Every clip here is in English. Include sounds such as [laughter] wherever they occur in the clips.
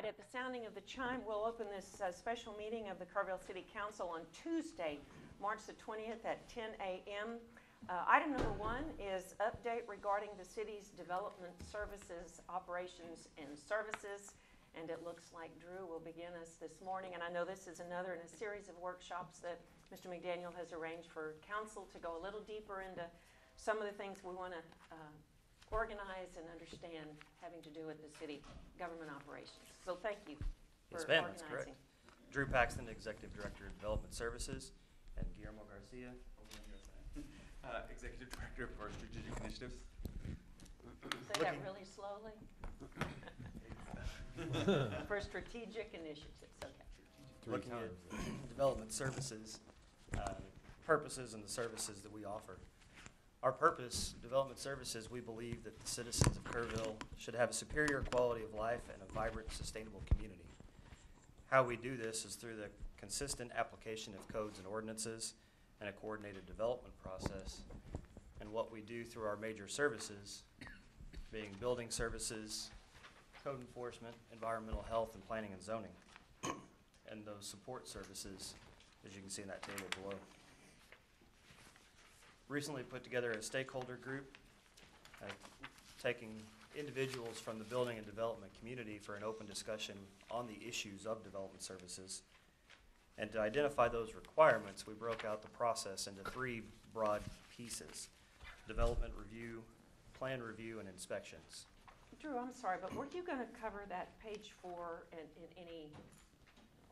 right, at the sounding of the chime, we'll open this uh, special meeting of the Kerrville City Council on Tuesday, March the 20th at 10 a.m. Uh, Item number one is update regarding the city's development services, operations, and services. And it looks like Drew will begin us this morning. And I know this is another in a series of workshops that Mr. McDaniel has arranged for council to go a little deeper into some of the things we want to organize and understand having to do with the city government operations. So thank you for Yes, ma'am, that's correct. organizing. Drew Paxton, Executive Director of Development Services, and Guillermo Garcia. [laughs] Uh, Executive Director for Strategic Initiatives. Say that Looking- really slowly. [laughs] For strategic initiatives, okay. Looking at [clears throat] development services, uh, purposes and the services that we offer. Our purpose, development services, we believe that the citizens of Kerrville should have a superior quality of life and a vibrant, sustainable community. How we do this is through the consistent application of codes and ordinances and a coordinated development process. And what we do through our major services, being building services, code enforcement, environmental health, and planning and zoning. And those support services, as you can see in that table below. Recently put together a stakeholder group, uh, taking individuals from the building and development community for an open discussion on the issues of development services. And to identify those requirements, we broke out the process into three broad pieces. Development review, plan review, and inspections. Drew, I'm sorry, but were you going to cover that page four in, in any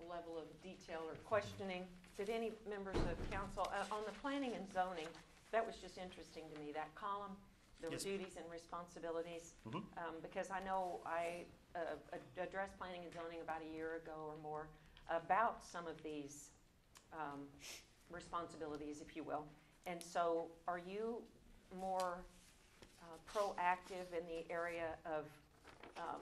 level of detail or questioning? Did any members of council, uh, on the planning and zoning, that was just interesting to me, that column, the Yes. duties and responsibilities. Mhm. Um, because I know I, uh, ad- addressed planning and zoning about a year ago or more about some of these, um, responsibilities, if you will. And so are you more uh, proactive in the area of, um,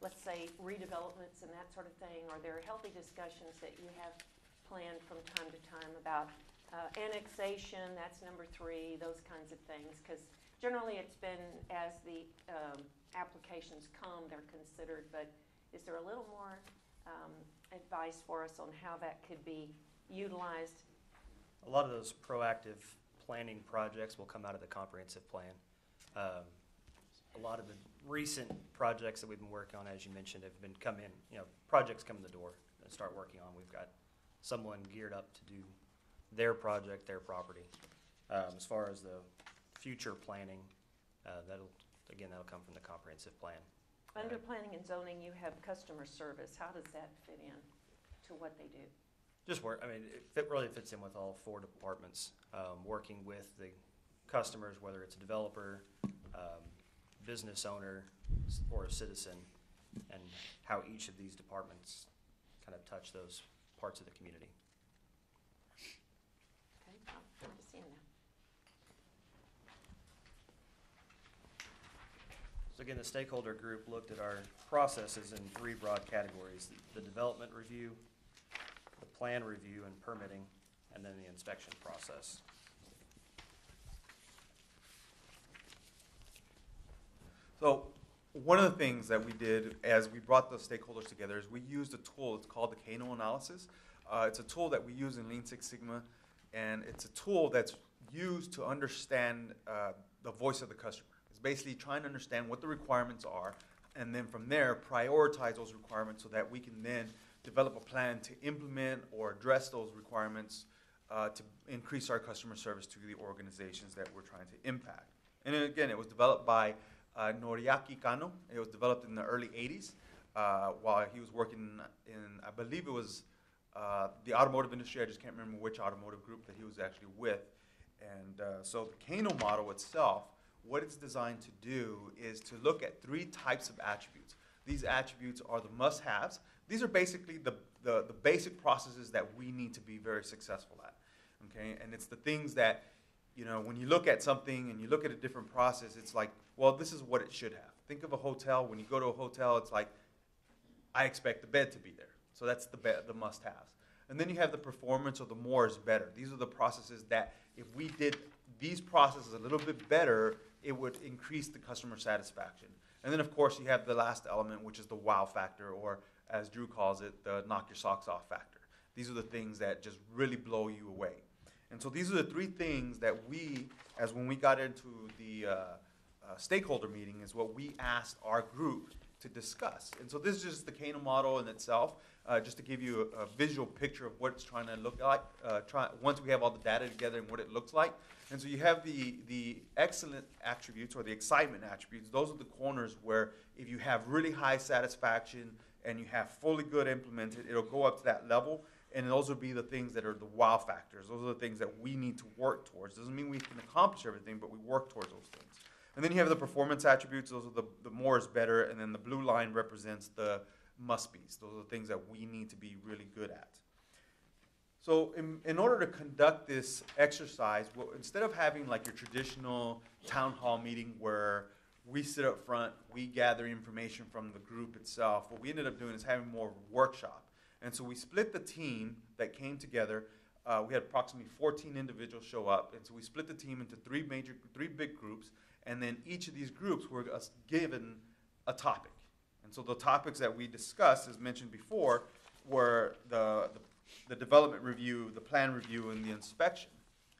let's say, redevelopments and that sort of thing? Are there healthy discussions that you have planned from time to time about uh, annexation, that's number three, those kinds of things? Because generally, it's been as the um, applications come, they're considered, but is there a little more um, advice for us on how that could be utilized? A lot of those proactive planning projects will come out of the comprehensive plan. Um, A lot of the recent projects that we've been working on, as you mentioned, have been come in, you know, projects come in the door and start working on. We've got someone geared up to do their project, their property. Um, As far as the future planning, uh, that'll, again, that'll come from the comprehensive plan. Under Right. planning and zoning, you have customer service. How does that fit in to what they do? Just work, I mean, it fit, really fits in with all four departments, um, working with the customers, whether it's a developer, um, business owner, s- or a citizen, and how each of these departments kind of touch those parts of the community. Okay, I'm I'm just seeing that. So again, the stakeholder group looked at our processes in three broad categories, the development review, the plan review and permitting, and then the inspection process. So one of the things that we did as we brought the stakeholders together is we used a tool, it's called the Kano analysis. Uh, it's a tool that we use in Lean Six Sigma, and it's a tool that's used to understand uh, the voice of the customer. It's basically trying to understand what the requirements are, and then from there, prioritize those requirements so that we can then develop a plan to implement or address those requirements uh, to increase our customer service to the organizations that we're trying to impact. And again, it was developed by uh, Noriaki Kano. It was developed in the early 80s uh, while he was working in, I believe it was uh, the automotive industry. I just can't remember which automotive group that he was actually with. And uh, so the Kano model itself, what it's designed to do is to look at three types of attributes. These attributes are the must-haves. These are basically the, the, the basic processes that we need to be very successful at. Okay, and it's the things that you know, when you look at something and you look at a different process, it's like, well, this is what it should have. Think of a hotel. When you go to a hotel, it's like, I expect the bed to be there. So that's the, the must-haves. And then you have the performance or the more is better. These are the processes that if we did these processes a little bit better, it would increase the customer satisfaction. And then, of course, you have the last element, which is the wow factor, or as Drew calls it, the knock your socks off factor. These are the things that just really blow you away. And so these are the three things that we, as when we got into the uh, uh, stakeholder meeting, is what we asked our group to discuss. And so this is just the Kano model in itself, uh, just to give you a, a visual picture of what it's trying to look like. Uh, try, once we have all the data together and what it looks like. And so you have the, the excellent attributes or the excitement attributes. Those are the corners where if you have really high satisfaction and you have fully good implemented, it'll go up to that level. And those would be the things that are the wow factors. Those are the things that we need to work towards. Doesn't mean we can accomplish everything, but we work towards those things. And then you have the performance attributes. Those are the, the more is better. And then the blue line represents the must be's. Those are the things that we need to be really good at. So, in, in order to conduct this exercise, well, instead of having like your traditional town hall meeting where we sit up front, we gather information from the group itself, what we ended up doing is having more workshop. And so we split the team that came together. Uh, we had approximately 14 individuals show up, and so we split the team into three major, three big groups, and then each of these groups were given a topic. And so the topics that we discussed, as mentioned before, were the, the, the development review, the plan review, and the inspection.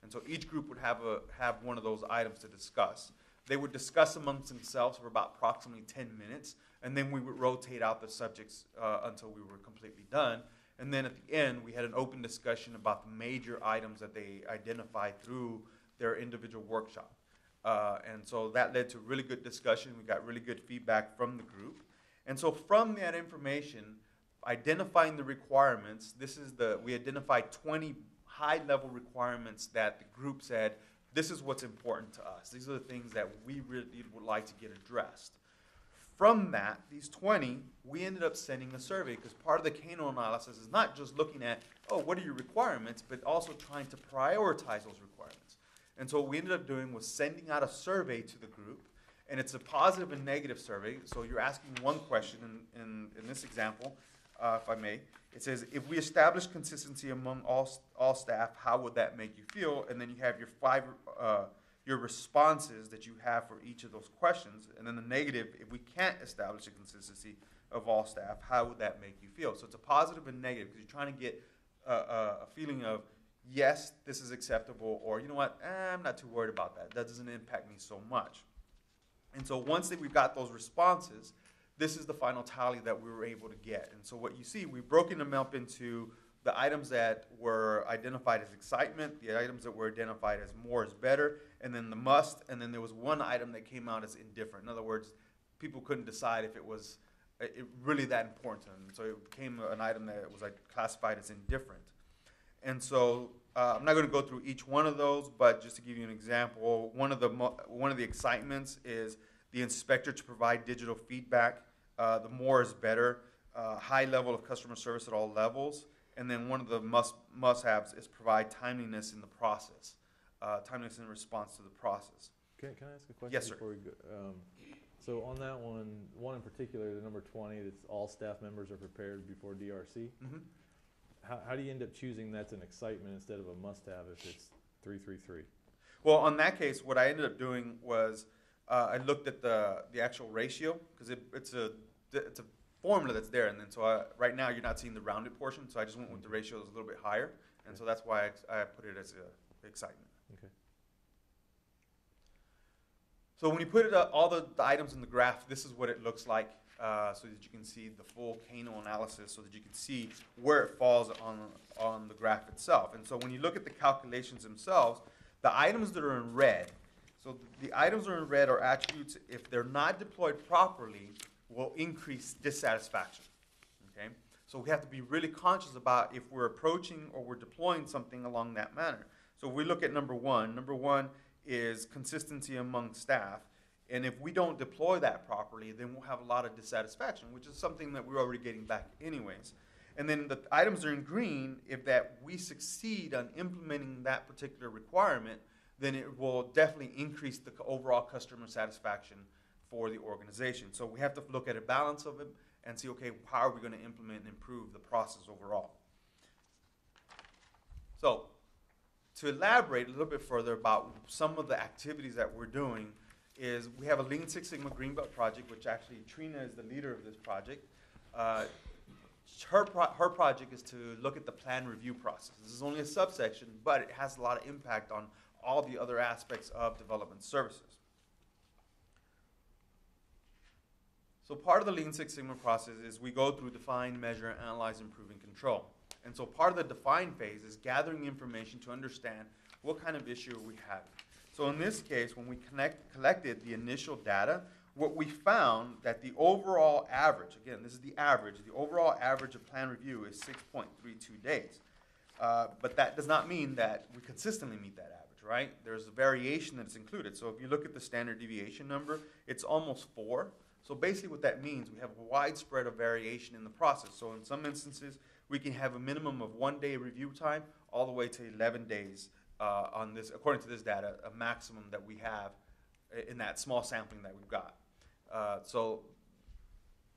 And so each group would have a, have one of those items to discuss. They would discuss amongst themselves for about approximately 10 minutes, and then we would rotate out the subjects uh, until we were completely done. And then at the end, we had an open discussion about the major items that they identified through their individual workshop. Uh, and so that led to really good discussion. We got really good feedback from the group. And so from that information, identifying the requirements, this is the, we identified 20 high level requirements that the group said, this is what's important to us. These are the things that we really would like to get addressed. From that, these 20, we ended up sending a survey because part of the Kano analysis is not just looking at, oh, what are your requirements, but also trying to prioritize those requirements. And so what we ended up doing was sending out a survey to the group, and it's a positive and negative survey. So you're asking one question in, in, in this example, uh, if I may. It says, if we establish consistency among all, all staff, how would that make you feel? And then you have your five, uh, your responses that you have for each of those questions. And then the negative, if we can't establish a consistency of all staff, how would that make you feel? So it's a positive and negative because you're trying to get a, a, feeling of, yes, this is acceptable, or you know what, eh, I'm not too worried about that. That doesn't impact me so much. And so once that we've got those responses, this is the final tally that we were able to get. And so what you see, we've broken them up into the items that were identified as excitement, the items that were identified as more is better, and then the must, and then there was one item that came out as indifferent. In other words, people couldn't decide if it was it really that important to them. So it became an item that was like classified as indifferent. And so uh, I'm not going to go through each one of those, but just to give you an example, one of the one of the excitements is the inspector to provide digital feedback. Uh, the more is better. Uh, high level of customer service at all levels. And then one of the must must haves is provide timeliness in the process, uh, timeliness in response to the process. Can, can I ask a question? Yes, sir. Before we go? Um, so on that one, one in particular, the number twenty, that's all staff members are prepared before DRC. hmm How, how do you end up choosing that's an excitement instead of a must-have if it's three, three, three? Well, on that case, what I ended up doing was uh, I looked at the the actual ratio because it, it's a it's a formula that's there, and then so I, right now you're not seeing the rounded portion, so I just went with the ratio that's a little bit higher, and so that's why I, I put it as a excitement. Okay. So when you put it, uh, all the, the items in the graph, this is what it looks like, uh, so that you can see the full Kano analysis, so that you can see where it falls on, on the graph itself. And so when you look at the calculations themselves, the items that are in red, so the items that are in red are attributes, if they're not deployed properly, will increase dissatisfaction, okay? So we have to be really conscious about if we're approaching or we're deploying something along that manner. So we look at number one. Number one is consistency among staff. And if we don't deploy that properly, then we'll have a lot of dissatisfaction, which is something that we're already getting back anyways. And then the items are in green, if that we succeed on implementing that particular requirement, then it will definitely increase the overall customer satisfaction for the organization. So we have to look at a balance of it and see, okay, how are we going to implement and improve the process overall? So to elaborate a little bit further about some of the activities that we're doing is we have a Lean Six Sigma Green Belt project, which actually Trina is the leader of this project. Uh, her, pro- her project is to look at the plan review process. This is only a subsection, but it has a lot of impact on all the other aspects of development services. So part of the Lean Six Sigma process is we go through define, measure, analyze, improve, and control. And so part of the define phase is gathering information to understand what kind of issue we have. So in this case, when we connect, collected the initial data, what we found that the overall average, again, this is the average, the overall average of plan review is six point three two days. Uh, but that does not mean that we consistently meet that average, right? There's a variation that's included. So if you look at the standard deviation number, it's almost four. So basically what that means, we have a widespread of variation in the process. So in some instances, we can have a minimum of one day review time all the way to 11 days uh, on this, according to this data, a maximum that we have in that small sampling that we've got. Uh, so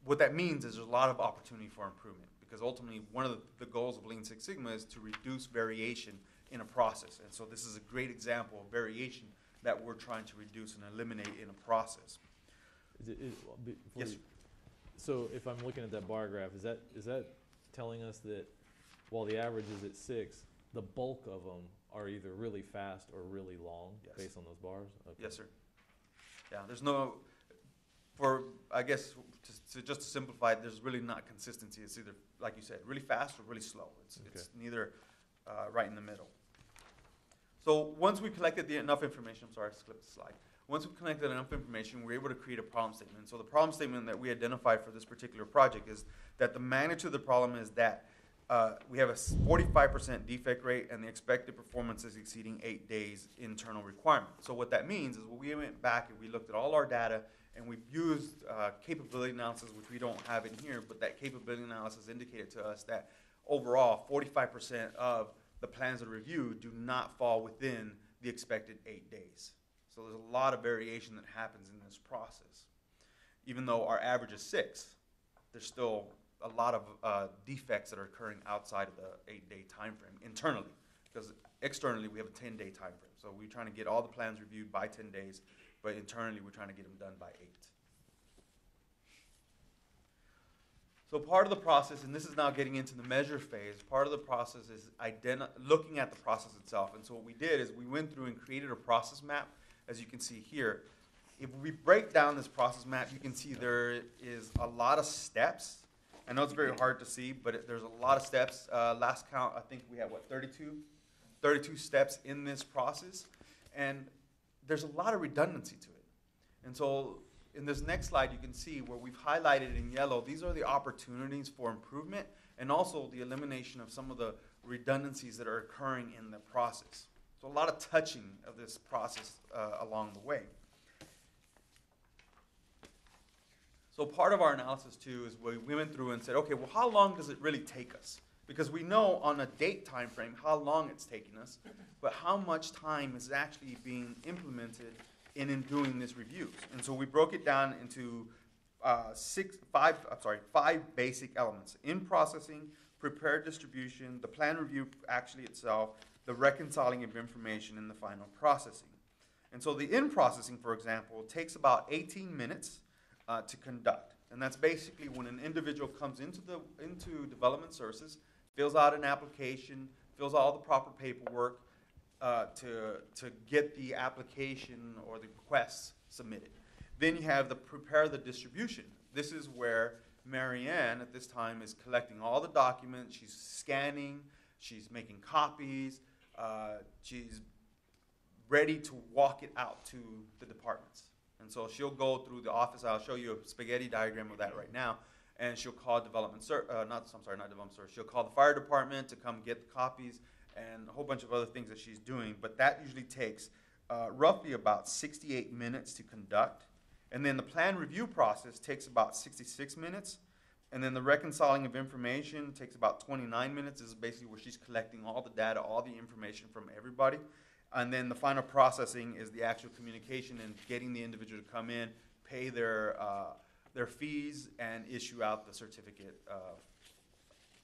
what that means is there's a lot of opportunity for improvement because ultimately one of the goals of Lean Six Sigma is to reduce variation in a process. And so this is a great example of variation that we're trying to reduce and eliminate in a process. Is it, is, well, be- before Yes, you- So if I'm looking at that bar graph, is that, is that telling us that while the average is at six, the bulk of them are either really fast or really long, Yes. based on those bars? Okay. Yes, sir. Yeah, there's no, for, I guess, to, to just to simplify it, there's really not consistency. It's either, like you said, really fast or really slow. It's, it's neither, uh, right in the middle. So once we collected the enough information, I'm sorry, I skipped the slide. Once we collected enough information, we were able to create a problem statement. So the problem statement that we identified for this particular project is that the magnitude of the problem is that uh, we have a forty-five percent defect rate and the expected performance is exceeding eight days internal requirement. So what that means is we went back and we looked at all our data and we used uh, capability analysis, which we don't have in here, but that capability analysis indicated to us that overall, forty-five percent of the plans are reviewed do not fall within the expected eight days. So there's a lot of variation that happens in this process. Even though our average is six, there's still a lot of uh, defects that are occurring outside of the eight-day time frame internally. Because externally, we have a ten-day time frame. So we're trying to get all the plans reviewed by ten days, but internally, we're trying to get them done by eight. So part of the process, and this is now getting into the measure phase, part of the process is identi- looking at the process itself. And so what we did is we went through and created a process map, as you can see here. If we break down this process map, you can see there is a lot of steps. I know it's very hard to see, but it, there's a lot of steps. Uh, last count, I think we had what 32, 32 steps in this process, and there's a lot of redundancy to it. And so in this next slide, you can see where we've highlighted in yellow, these are the opportunities for improvement and also the elimination of some of the redundancies that are occurring in the process. So a lot of touching of this process uh, along the way. So part of our analysis too is we we went through and said, okay, well, how long does it really take us? Because we know on a date time frame how long it's taking us, but how much time is actually being implemented in, in doing this reviews. And so we broke it down into uh, six, five, I'm sorry, five basic elements. In processing, prepared distribution, the plan review actually itself, the reconciling of information, and the final processing. And so the in processing, for example, takes about 18 minutes uh, to conduct. And that's basically when an individual comes into the into development services, fills out an application, fills out all the proper paperwork uh, to to get the application or the requests submitted. Then you have the prepare the distribution. This is where Marianne at this time is collecting all the documents. She's scanning. She's making copies. Uh, she's ready to walk it out to the departments. And so she'll go through the office. I'll show you a spaghetti diagram of that right now. And she'll call development uh, not I'm sorry, not development service. She'll call the fire department to come get the copies and a whole bunch of other things that she's doing. But that usually takes uh, roughly about 68 minutes to conduct. And then the plan review process takes about 66 minutes. And then the reconciling of information takes about 29 minutes. This is basically where she's collecting all the data, all the information from everybody. And then the final processing is the actual communication and getting the individual to come in, pay their, uh, their fees, and issue out the certificate. Uh,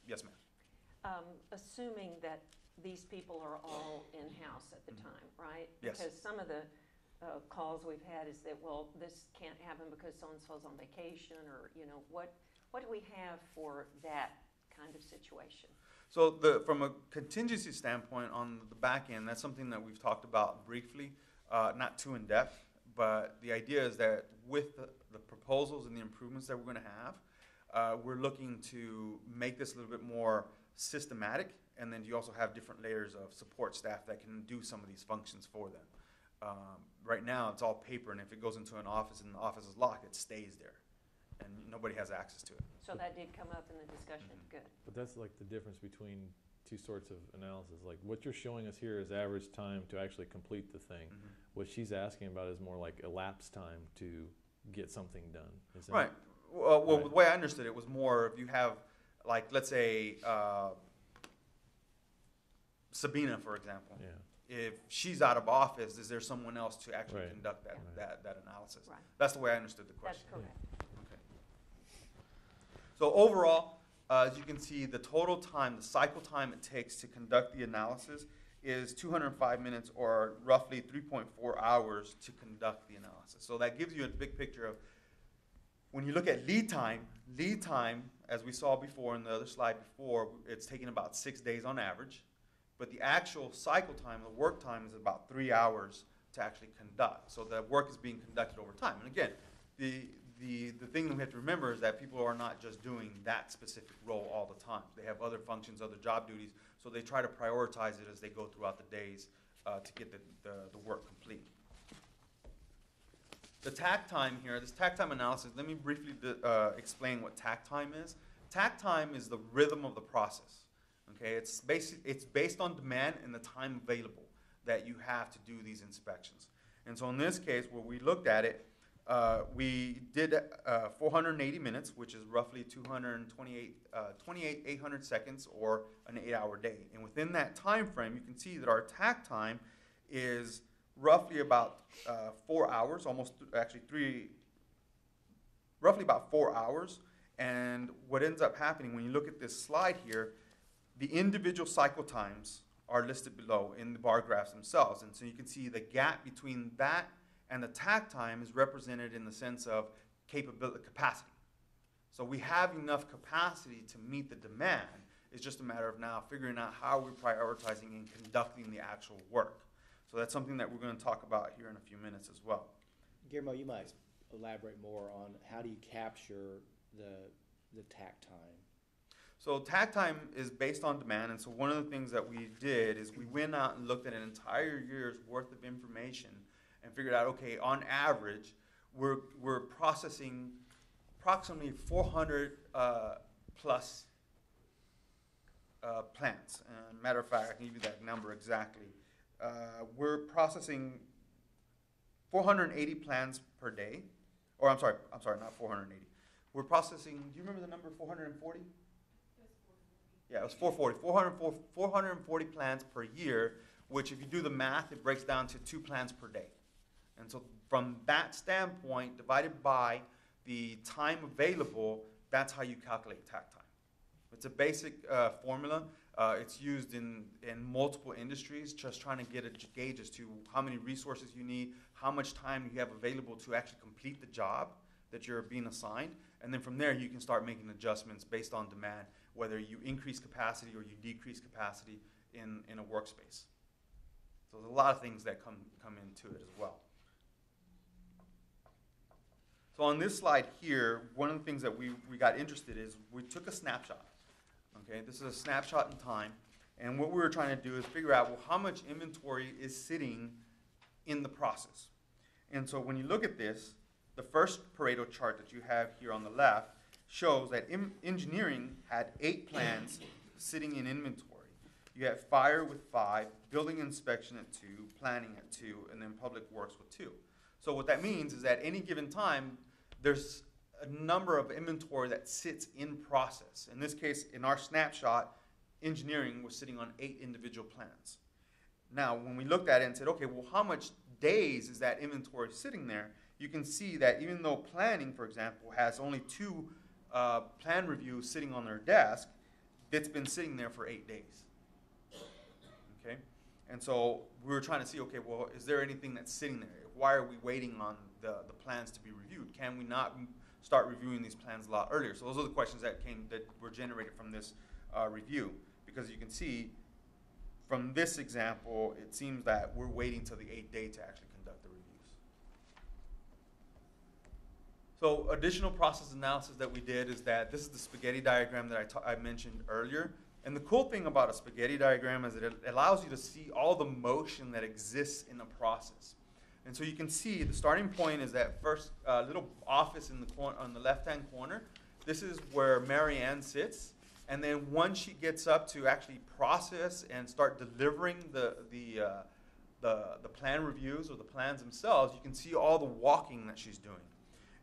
yes, ma'am. Um, assuming that these people are all in-house at the time, right? Yes. Because some of the uh, calls we've had is that, well, this can't happen because so-and-so's on vacation, or, you know, what, what do we have for that kind of situation? So the, from a contingency standpoint on the back end, that's something that we've talked about briefly, uh, not too in depth. But the idea is that with the, the proposals and the improvements that we're going to have, uh, we're looking to make this a little bit more systematic. And then you also have different layers of support staff that can do some of these functions for them. Um, right now, it's all paper, and if it goes into an office and the office is locked, it stays there, and nobody has access to it. So that did come up in the discussion, Mhm. good. But that's like the difference between two sorts of analysis. Like what you're showing us here is average time to actually complete the thing. Mhm. What she's asking about is more like elapsed time to get something done. Is that- Right. Well, well Right. the way I understood it was more if you have, like, let's say, uh, Sabina, for example. Yeah. If she's out of office, is there someone else to actually Right. conduct that, Right. that, that analysis? Right. That's the way I understood the That's question. correct. Okay. So overall, uh, as you can see, the total time, the cycle time it takes to conduct the analysis is 205 minutes or roughly 3.4 hours to conduct the analysis. So that gives you a big picture of when you look at lead time, lead time, as we saw before in the other slide before, it's taking about six days on average. But the actual cycle time, the work time, is about three hours to actually conduct. So the work is being conducted over time. And again, the, the, the thing that we have to remember is that people are not just doing that specific role all the time. They have other functions, other job duties, so they try to prioritize it as they go throughout the days uh, to get the, the, the work complete. The takt time here, this takt time analysis, let me briefly uh, explain what takt time is. Takt time is the rhythm of the process. Okay, it's basic, it's based on demand and the time available that you have to do these inspections. And so in this case, where we looked at it, uh, we did uh, 480 minutes, which is roughly 228, uh, 28 800 seconds or an eight-hour day. And within that time frame, you can see that our attack time is roughly about uh, four hours, almost th- actually three, roughly about four hours. And what ends up happening when you look at this slide here, the individual cycle times are listed below in the bar graphs themselves. And so you can see the gap between that and the takt time is represented in the sense of capability, capacity. So we have enough capacity to meet the demand. It's just a matter of now figuring out how we're prioritizing and conducting the actual work. So that's something that we're going to talk about here in a few minutes as well. Guillermo, you might elaborate more on how do you capture the, the takt time? So takt time is based on demand, and so one of the things that we did is we went out and looked at an entire year's worth of information and figured out, okay, on average, we're, we're processing approximately 400 uh, plus uh, plants. And matter of fact, I can give you that number exactly. Uh, we're processing 480 plants per day, or I'm sorry, I'm sorry, not 480. We're processing. Do you remember the number 440? Yeah, it was 440. 404 440 plants per year, which if you do the math, it breaks down to two plants per day. And so from that standpoint, divided by the time available, that's how you calculate takt time. It's a basic uh, formula. Uh, it's used in, in multiple industries, just trying to get a gauge as to how many resources you need, how much time you have available to actually complete the job that you're being assigned. And then from there, you can start making adjustments based on demand, whether you increase capacity or you decrease capacity in, in a workspace. So there's a lot of things that come, come into it as well. So on this slide here, one of the things that we, we got interested is we took a snapshot. Okay, this is a snapshot in time. And what we were trying to do is figure out, well, how much inventory is sitting in the process. And so when you look at this, the first Pareto chart that you have here on the left shows that em- engineering had eight plans sitting in inventory. You had fire with five, building inspection at two, planning at two, and then public works with two. So what that means is that at any given time, there's a number of inventory that sits in process. In this case, in our snapshot, engineering was sitting on eight individual plans. Now, when we looked at it and said, okay, well, how much days is that inventory sitting there? You can see that even though planning, for example, has only two uh, plan review sitting on their desk, it's been sitting there for eight days. Okay? And so we were trying to see, okay, well, is there anything that's sitting there? why are we waiting on the, the plans to be reviewed? Can we not start reviewing these plans a lot earlier? So those are the questions that came, that were generated from this, uh, review. Because you can see, from this example, it seems that we're waiting till the eighth day to actually conduct the reviews. So additional process analysis that we did is that this is the spaghetti diagram that I I mentioned earlier. And the cool thing about a spaghetti diagram is that it allows you to see all the motion that exists in a process. And so you can see the starting point is that first uh, little office in the corner on the left-hand corner. This is where Marianne sits. And then once she gets up to actually process and start delivering the, the, uh, the, the plan reviews or the plans themselves, you can see all the walking that she's doing.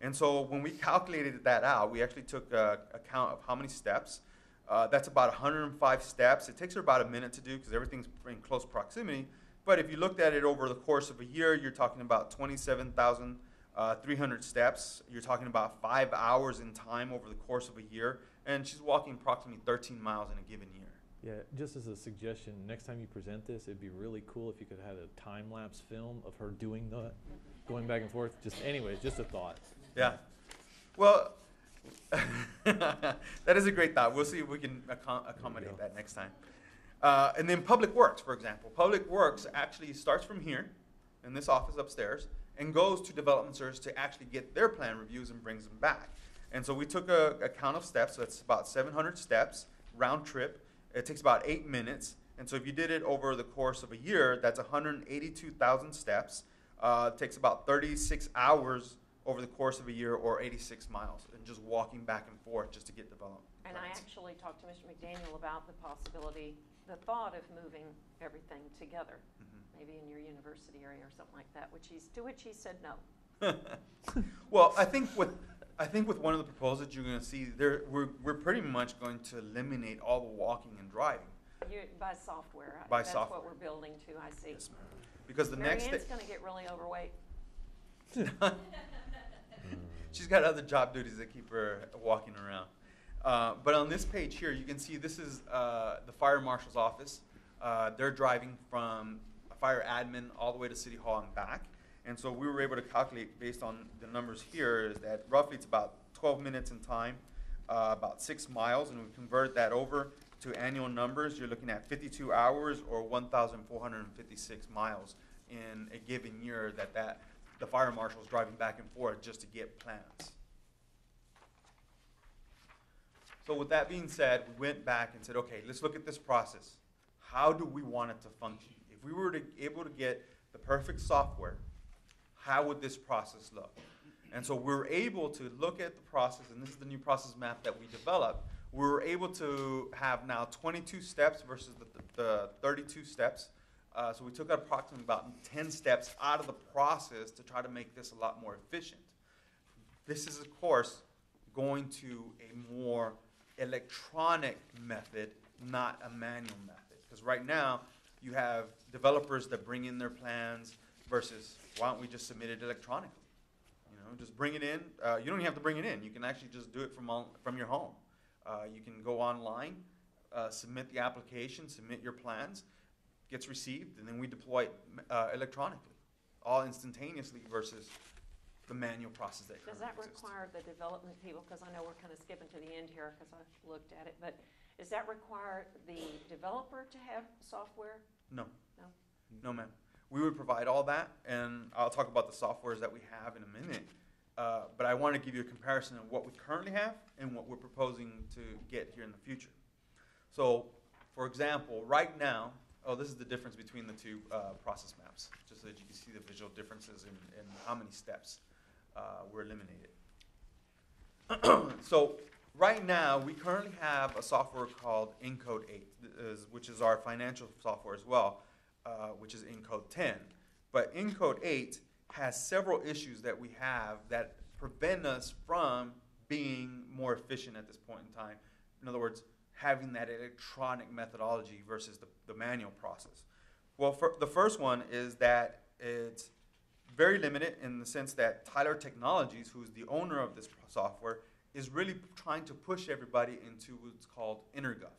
And so when we calculated that out, we actually took uh, account of how many steps. Uh, that's about 105 steps. It takes her about a minute to do because everything's in close proximity. But if you looked at it over the course of a year, you're talking about 27,300 steps. You're talking about five hours in time over the course of a year. And she's walking approximately 13 miles in a given year. Yeah, just as a suggestion, next time you present this, it'd be really cool if you could have a time lapse film of her doing that, going back and forth. Just anyways, just a thought. Yeah. Well, [laughs] that is a great thought. We'll see if we can accom- accommodate that next time. Uh, and then Public Works, for example. Public Works actually starts from here, in this office upstairs, and goes to Development Service to actually get their plan reviews and brings them back. And so we took a, a count of steps, so it's about 700 steps, round trip. It takes about eight minutes. And so if you did it over the course of a year, that's 182,000 steps. Uh, it takes about 36 hours over the course of a year or 86 miles and just walking back and forth just to get development. And I actually talked to Mr. McDaniel about the possibility, the thought of moving everything together, Mhm. maybe in your university area or something like that, which he's, to which he said no. [laughs] well, I think with I think with one of the proposals you're going to see there, we're we're pretty much going to eliminate all the walking and driving. You, by software. By That's software. what we're building to, I see. Yes. Because the Mary next Ann's gonna get really overweight. [laughs] [laughs] she's got other job duties that keep her walking around. Uh, but on this page here, you can see this is uh, the fire marshal's office. Uh, they're driving from a fire admin all the way to City Hall and back. And so we were able to calculate based on the numbers here is that roughly it's about 12 minutes in time, uh, about six miles, and we convert that over to annual numbers. You're looking at 52 hours or 1,456 miles in a given year that that the fire marshal's driving back and forth just to get plans. So with that being said, we went back and said, okay, let's look at this process. How do we want it to function? If we were to able to get the perfect software, how would this process look? And so we're able to look at the process, and this is the new process map that we developed. We were able to have now 22 steps versus the, the 32 steps. Uh, so we took approximately about 10 steps out of the process to try to make this a lot more efficient. This is, of course, going to a more electronic method, not a manual method. Because right now, you have developers that bring in their plans versus why don't we just submit it electronically? You know, just bring it in. Uh, you don't even have to bring it in. You can actually just do it from from your home. Uh, you can go online, uh, submit the application, submit your plans, gets received, and then we deploy it uh, electronically, all instantaneously versus the manual process that Does that exists. require the development people, because I know we're kind of skipping to the end here, because I looked at it, but does that require the developer to have software? No. No? No, ma'am. We would provide all that, and I'll talk about the softwares that we have in a minute. Uh, but I want to give you a comparison of what we currently have and what we're proposing to get here in the future. So, for example, right now, oh, this is the difference between the two uh, process maps, just so that you can see the visual differences in, in how many steps uh, were eliminated. [clears throat] so, right now, we currently have a software called Incode 8, is- which is our financial software as well, uh, which is Incode 10. But Incode 8 has several issues that we have that prevent us from being more efficient at this point in time. In other words, having that electronic methodology versus the, the manual process. Well, the first one is that it's very limited in the sense that Tyler Technologies, who's the owner of this software, is really trying to push everybody into what's called EnerGov,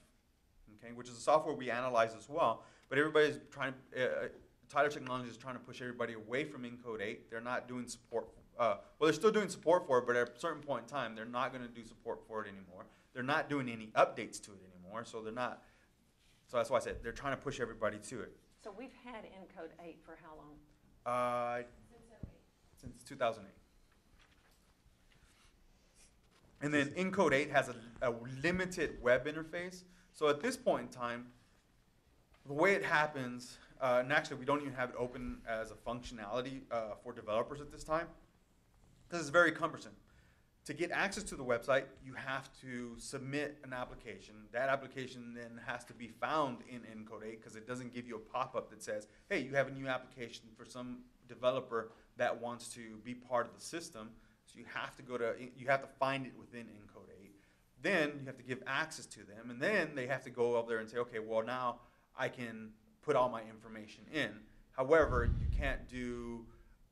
okay, which is a software we analyze as well. But everybody's trying uh, Tyler Technologies is trying to push everybody away from Incode eight. They're not doing support, uh, well, they're still doing support for it, but at a certain point in time, they're not gonna do support for it anymore. They're not doing any updates to it anymore, so they're not, so that's why I said, they're trying to push everybody to it. So we've had Incode eight for how long? Uh, since two thousand eight. And then Incode eight has a, a limited web interface. So at this point in time, the way it happens, uh, and actually we don't even have it open as a functionality uh, for developers at this time, because it's very cumbersome. To get access to the website, you have to submit an application. That application then has to be found in Incode 8 because it doesn't give you a pop-up that says, hey, you have a new application for some developer that wants to be part of the system. So you have to go to, you have to find it within Incode 8. Then you have to give access to them, and then they have to go up there and say, okay, well now I can put all my information in. However, you can't do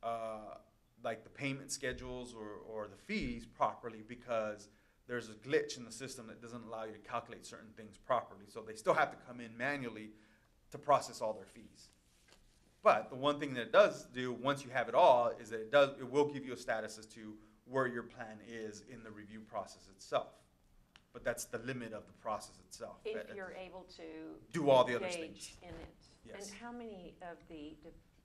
uh, like the payment schedules or, or the fees properly because there's a glitch in the system that doesn't allow you to calculate certain things properly. So they still have to come in manually to process all their fees. But the one thing that it does do once you have it all is that it does it will give you a status as to where your plan is in the review process itself. But that's the limit of the process itself. If you're able to. Do all the other things. in it. Yes. And how many of the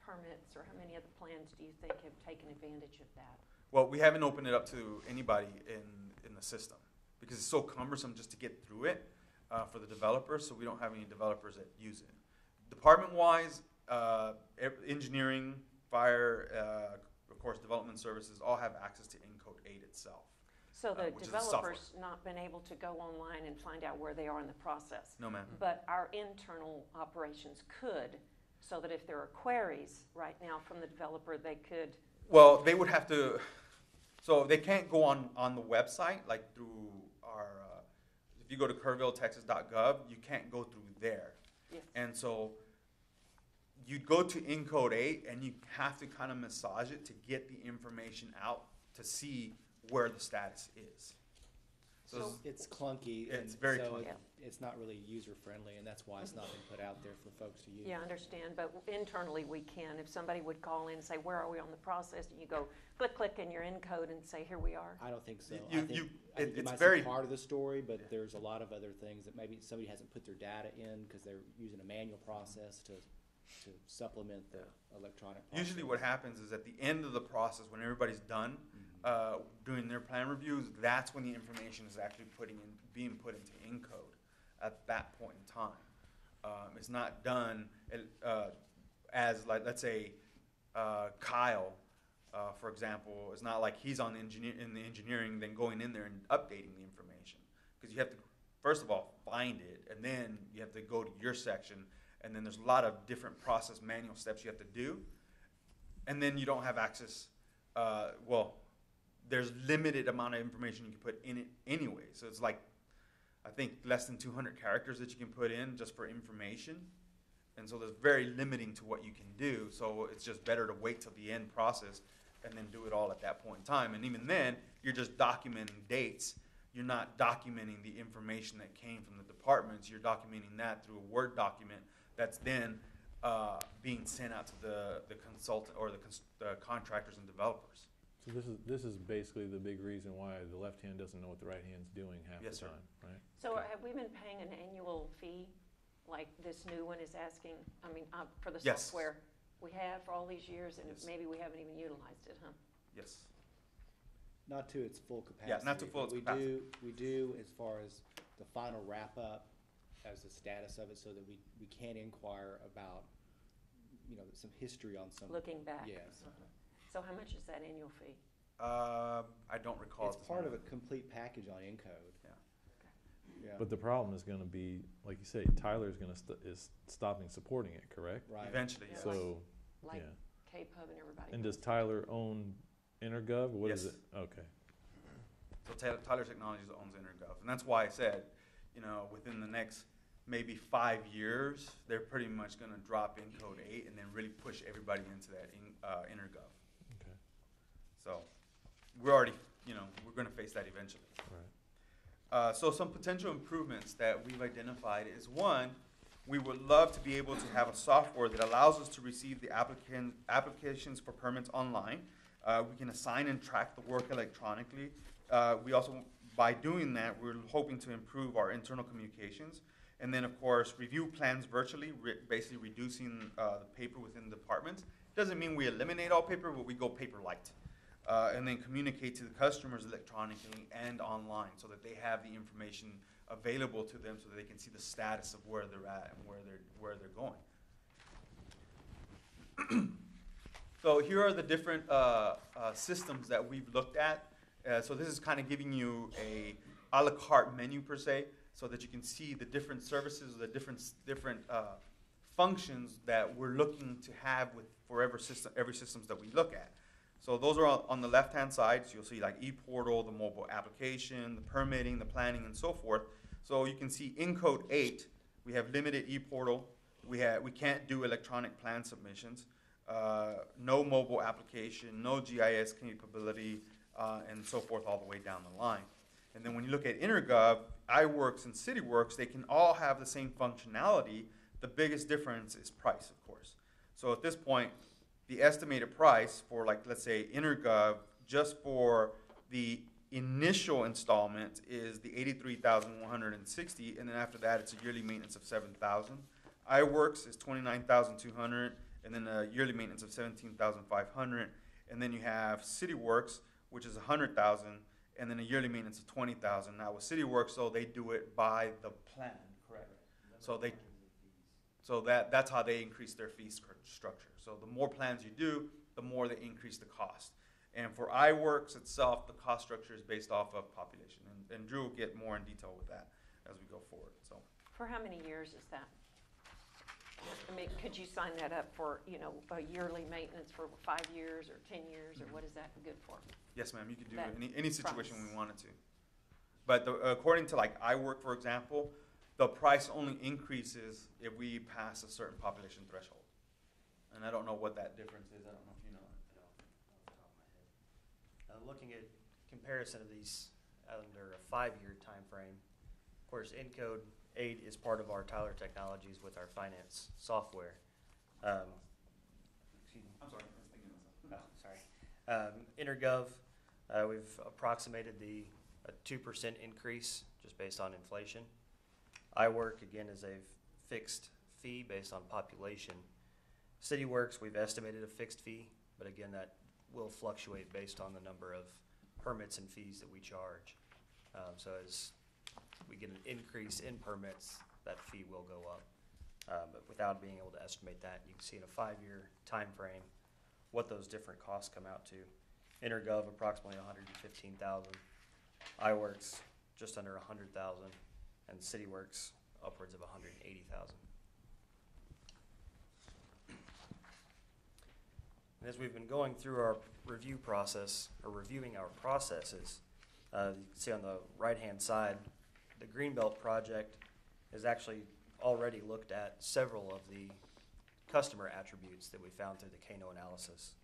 permits or how many of the plans do you think have taken advantage of that? Well, we haven't opened it up to anybody in, in the system because it's so cumbersome just to get through it uh, for the developers, so we don't have any developers that use it. Department-wise, uh, engineering, fire, uh, of course, development services, all have access to Incode 8 itself. So Uh, the which is the software. developer's not been able to go online and find out where they are in the process. No, ma'am. But our internal operations could, so that if there are queries right now from the developer, they could, Well, they would have to, so they can't go on, on the website, like through our, uh, if you go to kerrvilletexas.gov, you can't go through there. yes. And so you'd go to Incode 8 and you have to kind of massage it to get the information out to see where the status is. So, So- this- It's clunky. It's and very so clunky. it- It's not really user-friendly, and that's why it's not been put out there for folks to use. Yeah, I understand, but internally we can. If somebody would call in and say, where are we on the process? And you go, click, click in your Incode and say, here we are. I don't think so. You- I you- think, you- I think it- you it's might very- part of the story, but there's a lot of other things that maybe somebody hasn't put their data in because they're using a manual process to, to supplement the electronic process. usually what happens is at the end of the process, when everybody's done. Uh, doing their plan reviews, that's when the information is actually putting in, being put into Incode at that point in time. Um, it's not done uh, as like let's say uh, Kyle, uh, for example, it's not like he's on the engineer in the engineering, then going in there and updating the information because you have to first of all find it, and then you have to go to your section, and then there's a lot of different process manual steps you have to do, and then you don't have access. Uh, well, there's limited amount of information you can put in it anyway, so it's like I think less than 200 characters that you can put in just for information. And so there's very limiting to what you can do. So it's just better to wait till the end process and then do it all at that point in time. And even then, you're just documenting dates. You're not documenting the information that came from the departments. You're documenting that through a Word document that's then uh, being sent out to the, the consultant or the, cons- the contractors and developers. So this is, this is basically the big reason why the left hand doesn't know what the right hand's doing half the Yes, sir. time, right? So Okay. have we been paying an annual fee, like this new one is asking, I mean, uh, for the Yes. software? We have for all these years, and Yes. maybe we haven't even utilized it, huh? Yes. Not to its full capacity. Yeah, not to full but we capacity. do, we do, as far as the final wrap-up, as the status of it, so that we, we can inquire about, you know, some history on some. Looking back. Yes. Uh-huh. So how much is that annual fee? Uh, I don't recall. It's at this part of a moment. complete package on Incode. Yeah. Yeah, But the problem is gonna be, like you say, Tyler's gonna, st- is stopping supporting it, correct? right. Eventually, Yeah. yes. So, Like yeah. K-Pub and everybody? And does Tyler own EnerGov? What is Yes. it? Okay. So Tyler, Tyler Technologies owns EnerGov, and that's why I said, you know, within the next maybe five years, they're pretty much going to drop Incode eight and then really push everybody into that in, uh, EnerGov. So we're already, you know, we're going to face that eventually. Uh, so some potential improvements that we've identified is one, We would love to be able to have a software that allows us to receive the applicant, applications for permits online. Uh, we can assign and track the work electronically. Uh, we also, by doing that, we're hoping to improve our internal communications. And then, of course, review plans virtually, re- basically reducing uh, the paper within departments. Doesn't mean we eliminate all paper, but we go paper light. Uh, and then communicate to the customers electronically and online so that they have the information available to them so that they can see the status of where they're at and where they're, where they're going. [clears throat] So here are the different uh, uh, systems that we've looked at. Uh, so this is kind of giving you a a la carte menu per se, so that you can see the different services, the different different uh, functions that we're looking to have with for every system, every systems that we look at. So those are on the left-hand side. So you'll see like e-portal, the mobile application, the permitting, the planning, and so forth. So you can see Incode eight, we have limited e-portal. We have we can't do electronic plan submissions uh, no mobile application, no GIS capability, uh, and so forth all the way down the line. And then when you look at EnerGov, iWorks and CityWorks, they can all have the same functionality. The biggest difference is price, of course. So at this point, the estimated price for like, let's say EnerGov, just for the initial installment is the eighty-three thousand one hundred and sixty, and then after that, it's a yearly maintenance of seven thousand. iWorks is twenty-nine thousand two hundred, and then a yearly maintenance of seventeen thousand five hundred. And then you have CityWorks, which is a hundred thousand, and then a yearly maintenance of twenty thousand. Now with CityWorks, though, they do it by the plan, correct? So they, so that, that's how they increase their fee stru- structure. So the more plans you do, the more they increase the cost. And for iWorks itself, the cost structure is based off of population, and, and Drew will get more in detail with that as we go forward, so. For how many years is that? I mean, could you sign that up for, you know, a yearly maintenance for five years or 10 years, or mm-hmm. what is that good for? Yes, ma'am, you could do That any, any situation price. we wanted to. But the, according to like iWork, for example, the price only increases if we pass a certain population threshold. And I don't know what that difference is, I don't know if you know. Uh, looking at comparison of these under a five-year time frame, of course, Incode eight is part of our Tyler Technologies with our finance software. Um, excuse me. I'm sorry, I was thinking of. Oh, sorry. Um, EnerGov, uh, we've approximated the, a two percent increase just based on inflation. I work again is a fixed fee based on population. City Works, we've estimated a fixed fee, but again, that will fluctuate based on the number of permits and fees that we charge. Um, so as we get an increase in permits, that fee will go up. Uh, but without being able to estimate that, you can see in a five-year time frame what those different costs come out to. EnerGov approximately 115,000, iWorks just under 100,000, and City Works upwards of 180,000. And as we've been going through our review process, or reviewing our processes, uh, you can see on the right-hand side, the Greenbelt project has actually already looked at several of the customer attributes that we found through the Kano analysis.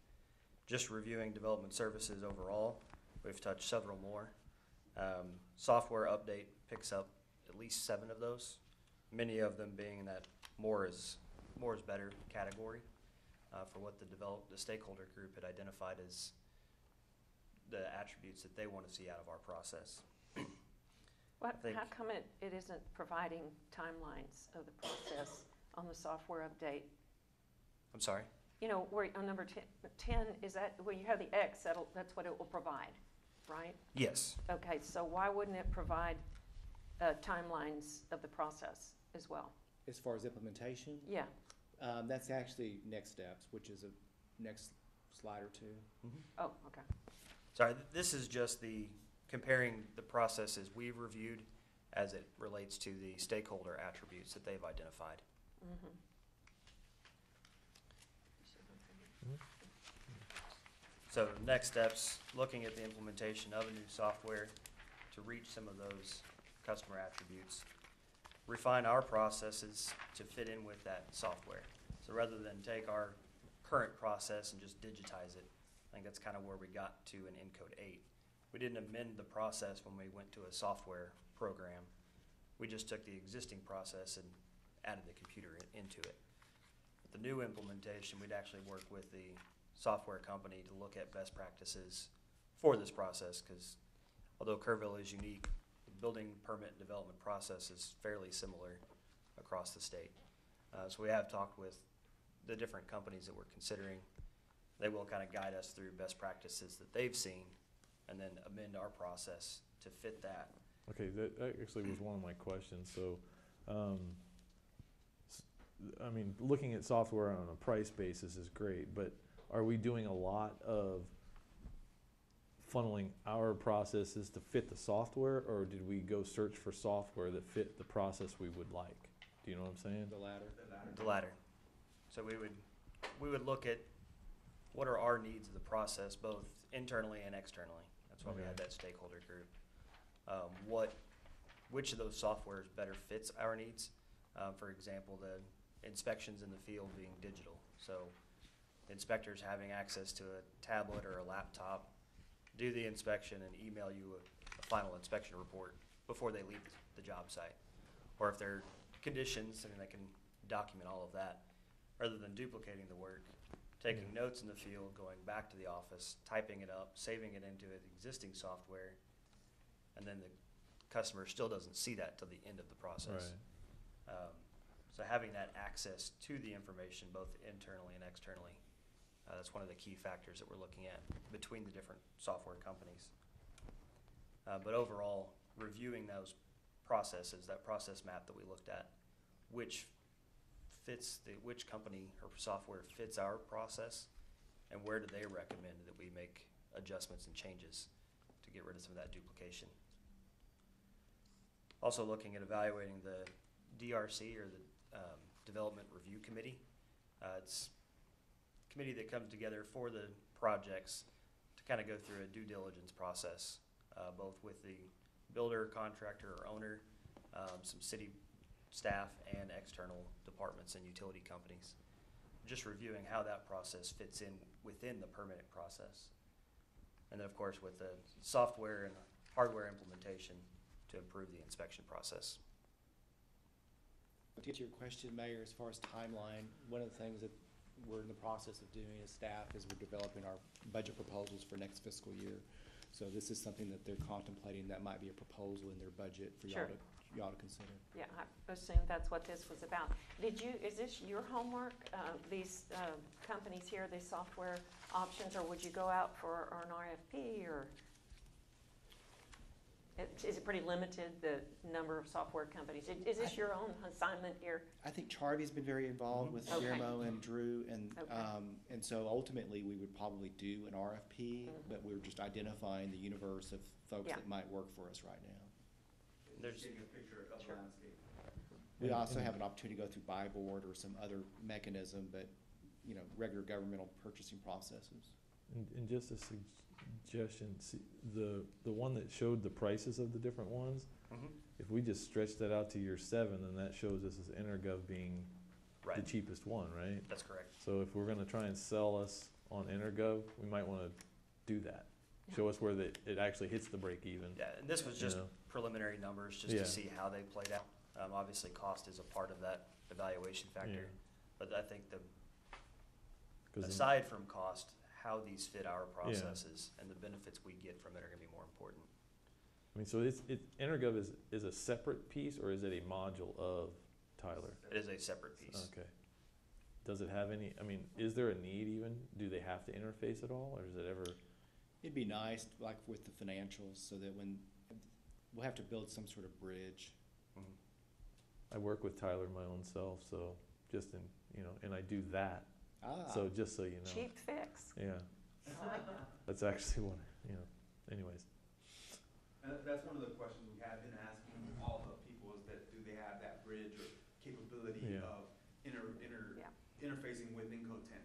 Just reviewing development services overall, we've touched several more. Um, software update picks up at least seven of those, many of them being in that more is, more is better category uh, for what the develop, the stakeholder group had identified as the attributes that they want to see out of our process. What, think- how come it, it isn't providing timelines of the process on the software update? I'm sorry? You know, where, on number 10, 10, is that, when you have the X, that'll, that's what it will provide, right? Yes. Okay, so why wouldn't it provide uh, timelines of the process as well? As far as implementation, Yeah, um, that's actually next steps, which is a next slide or two. oh, okay. Sorry, th- this is just the, comparing the processes we've reviewed as it relates to the stakeholder attributes that they've identified. Mhm. So next steps, looking at the implementation of a new software to reach some of those customer attributes. Refine our processes to fit in with that software. So rather than take our current process and just digitize it, I think that's kind of where we got to in Incode eight. We didn't amend the process when we went to a software program. We just took the existing process and added the computer in- into it. The new implementation, we'd actually work with the software company to look at best practices for this process, because although Kerrville is unique, building permit and development process is fairly similar across the state. Uh, so we have talked with the different companies that we're considering. They will kind of guide us through best practices that they've seen, and then amend our process to fit that. Okay, that, actually was one of my questions, so, um, mean, looking at software on a price basis is great, but are we doing a lot of funneling our processes to fit the software, or did we go search for software that fit the process we would like? Do you know what I'm saying? The latter. The latter. So we would, we would look at what are our needs of the process, both internally and externally. That's why we had Okay. that stakeholder group. Um, what, which of those softwares better fits our needs? Um, for example, the inspections in the field being digital. So inspectors having access to a tablet or a laptop, do the inspection and email you a, a final inspection report before they leave the job site. Or if there are conditions, I mean, they can document all of that, rather than duplicating the work, taking notes in the field, going back to the office, typing it up, saving it into an existing software, and then the customer still doesn't see that till the end of the process. Um, so having that access to the information, both internally and externally, uh, that's one of the key factors that we're looking at between the different software companies. Uh, but overall, reviewing those processes, that process map that we looked at, which fits the, which company or software fits our process, and where do they recommend that we make adjustments and changes to get rid of some of that duplication. Also looking at evaluating the DRC or the um, Development Review Committee. Uh, It's committee that comes together for the projects to kind of go through a due diligence process, uh, both with the builder, contractor, or owner, um, some city staff, and external departments and utility companies. Just reviewing how that process fits in within the permitting process. And then, of course, with the software and hardware implementation to improve the inspection process. To get to your question, Mayor, as far as timeline, one of the things that we're in the process of doing as staff as we're developing our budget proposals for next fiscal year. So this is something that they're contemplating, that might be a proposal in their budget for y'all Sure. to, y'all to consider. Yeah, I assume that's what this was about. Did you, is this your homework, uh, these uh, companies here, these software options, or would you go out for an RFP, or? It- Is it pretty limited, the number of software companies? Is- Is this your own assignment here? I think Charvie's been very involved with Okay. Guillermo and Drew, and, Okay. um, and so ultimately, we would probably do an RFP, Mhm. but we're just identifying the universe of folks Yeah. that might work for us right now. There's- Give you a picture of the Sure. landscape. We And- also and- have an opportunity to go through BuyBoard or some other mechanism, but, you know, regular governmental purchasing processes. And, and just a suggestion, see, the, the one that showed the prices of the different ones, Mhm. if we just stretch that out to year seven, then that shows us as EnerGov being the Right, cheapest one, right? that's correct. So if we're gonna try and sell us on EnerGov, we might wanna do that. Show us where the, it actually hits the break even. Yeah, and this was you just know? preliminary numbers, just Yeah. to see how they played out. Um, obviously, cost is a part of that evaluation factor, Yeah. but I think the, 'Cause the- aside from cost, how these fit our processes and the benefits we get from it are gonna be more important. I mean, so it's, it, EnerGov is, is a separate piece, or is it a module of Tyler? It is a separate piece. Okay. Does it have any, I mean, is there a need even? Do they have to interface at all, or is it ever? It'd be nice, like with the financials, so that when, we'll have to build some sort of bridge. Mhm. I work with Tyler my own self, so just in, you know, and I do that, Ah, so just so you know. Cheap fix. Yeah, I like that. that's actually what, you know, anyways. And that- that's one of the questions we have been asking all the people is that do they have that bridge or capability Yeah. of inter, inter, Yeah. interfacing with Incode ten?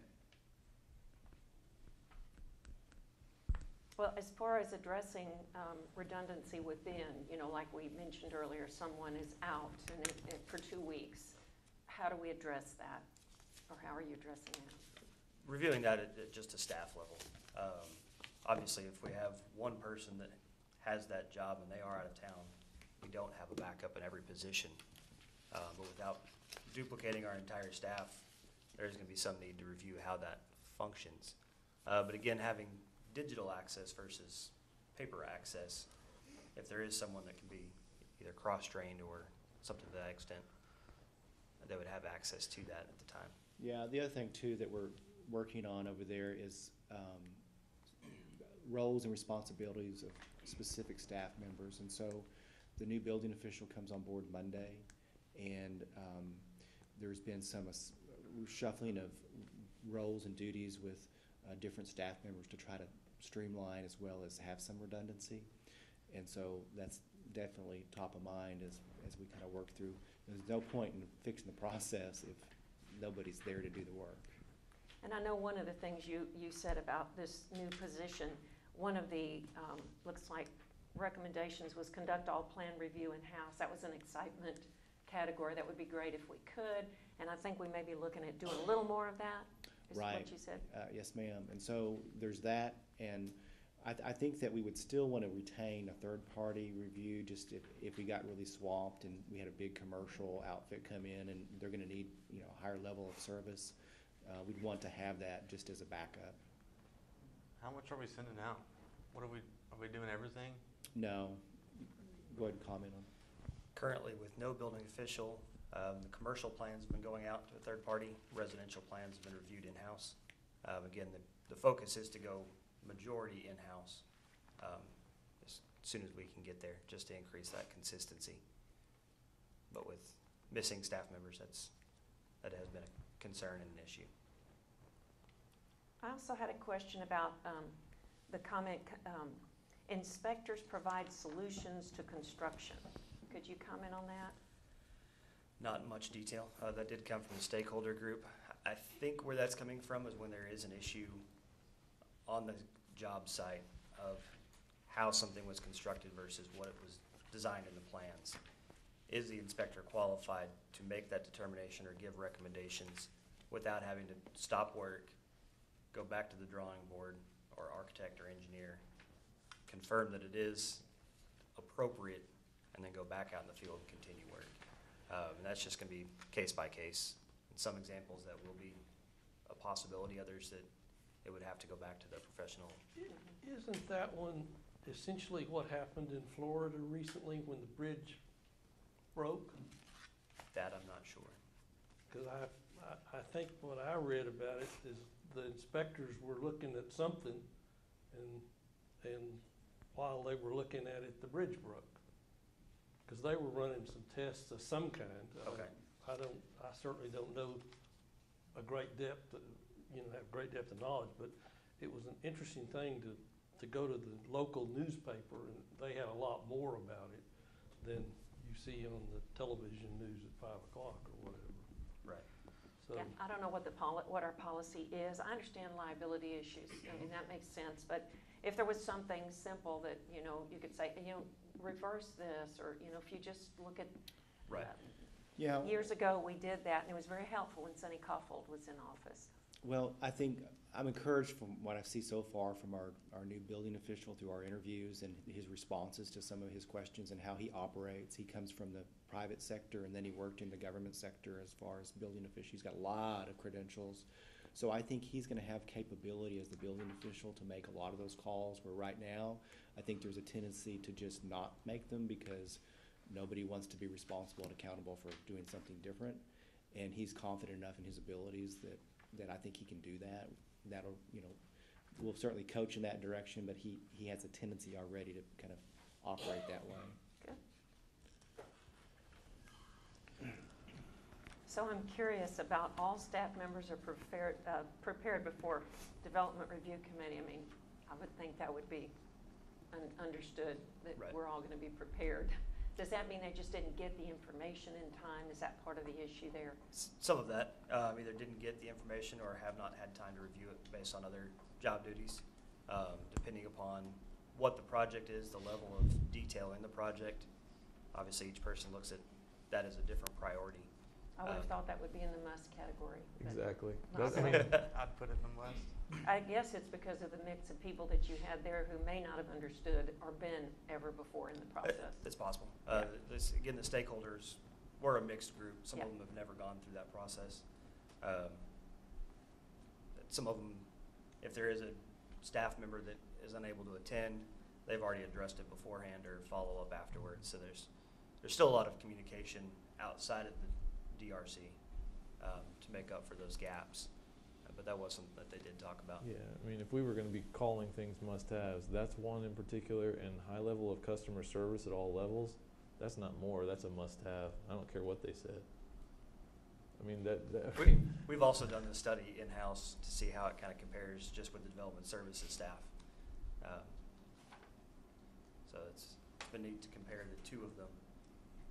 Well, as far as addressing um, redundancy within, you know, like we mentioned earlier, someone is out and it, it, for two weeks. How do we address that? Or how are you addressing that? Reviewing that at, at just a staff level. Um, obviously, if we have one person that has that job and they are out of town, we don't have a backup in every position. Uh, but without duplicating our entire staff, there's gonna be some need to review how that functions. Uh, but again, having digital access versus paper access, if there is someone that can be either cross-trained or something to that extent, they would have access to that at the time. Yeah, the other thing too that we're working on over there is um, roles and responsibilities of specific staff members. And so the new building official comes on board Monday, and um, there's been some shuffling of roles and duties with uh, different staff members to try to streamline as well as have some redundancy. And so that's definitely top of mind as, as we kind of work through. There's no point in fixing the process if nobody's there to do the work. And I know one of the things you, you said about this new position, one of the, um, looks like recommendations was conduct all plan review in-house. That was an excitement category. That would be great if we could. And I think we may be looking at doing a little more of that, is Right. what you said. Uh, yes, ma'am. And so there's that, and I, I think that we would still want to retain a third-party review, just if, if we got really swamped and we had a big commercial outfit come in and they're gonna need, you know, a higher level of service. Uh, we'd want to have that just as a backup. How much are we sending out? What are we, are we doing everything? No, go ahead and comment on. Currently, with no building official, um, the commercial plans have been going out to a third party, residential plans have been reviewed in-house. Um, again, the, the focus is to go majority in-house, um, as soon as we can get there, just to increase that consistency. But with missing staff members, that's, that has been a concern and an issue. I also had a question about um, the comment, um, inspectors provide solutions to construction. Could you comment on that? Not in much detail. Uh, that did come from the stakeholder group. I think where that's coming from is when there is an issue on the job site of how something was constructed versus what it was designed in the plans. Is the inspector qualified to make that determination or give recommendations without having to stop work, go back to the drawing board or architect or engineer, confirm that it is appropriate, and then go back out in the field and continue work? Um, and that's just gonna be case by case. Some examples, that will be a possibility, others that it would have to go back to the professional. Isn't that one essentially what happened in Florida recently when the bridge broke? That I'm not sure. Because I, I, I think what I read about it is the inspectors were looking at something and, and while they were looking at it, the bridge broke. Because they were running some tests of some kind. Uh, Okay. I don't, I certainly don't know a great depth, uh, you know, have great depth of knowledge, but it was an interesting thing to, to go to the local newspaper and they had a lot more about it than you see on the television news at five o'clock or whatever. Right. So, Yeah, I don't know what the poli, what our policy is. I understand liability issues, I mean, that makes sense, but if there was something simple that, you know, you could say, you know, reverse this, or, you know, if you just look at. Right. uh, Yeah. Years ago, we did that, and it was very helpful when Sonny Koffold was in office. Well, I think, I'm encouraged from what I see so far from our, our new building official through our interviews and his responses to some of his questions and how he operates. He comes from the private sector and then he worked in the government sector as far as building official. He's got a lot of credentials. So I think he's gonna have capability as the building official to make a lot of those calls, where right now, I think there's a tendency to just not make them because nobody wants to be responsible and accountable for doing something different. And he's confident enough in his abilities that that I think he can do that. That'll, you know, we'll certainly coach in that direction, but he, he has a tendency already to kind of operate that way. Good. So I'm curious about all staff members are prepared, uh, prepared before Development Review Committee. I mean, I would think that would be un- understood, that Right. we're all gonna be prepared. Does that mean they just didn't get the information in time? Is that part of the issue there? Some of that, um, either didn't get the information or have not had time to review it based on other job duties. Um, depending upon what the project is, the level of detail in the project. Obviously, each person looks at that as a different priority. I would have Um, thought that would be in the must category. but exactly. That's- I mean, [laughs] I'd put it in the list. I guess it's because of the mix of people that you had there who may not have understood or been ever before in the Uh, process. It's possible. Uh, this, again, the stakeholders we're a mixed group. Some of Yeah. them have never gone through that process. Um, Some of them, if there is a staff member that is unable to attend, they've already addressed it beforehand or follow up afterwards. So there's, there's still a lot of communication outside of the DRC um, to make up for those gaps. Uh, But that was something that they did talk about. Yeah, I mean, if we were gonna be calling things must-haves, that's one in particular, and high level of customer service at all levels, that's not more, that's a must-have. I don't care what they said. I mean, that, that. We, we've also done the study in-house to see how it kind of compares just with the development services staff. Um, So it's it's been neat to compare the two of them.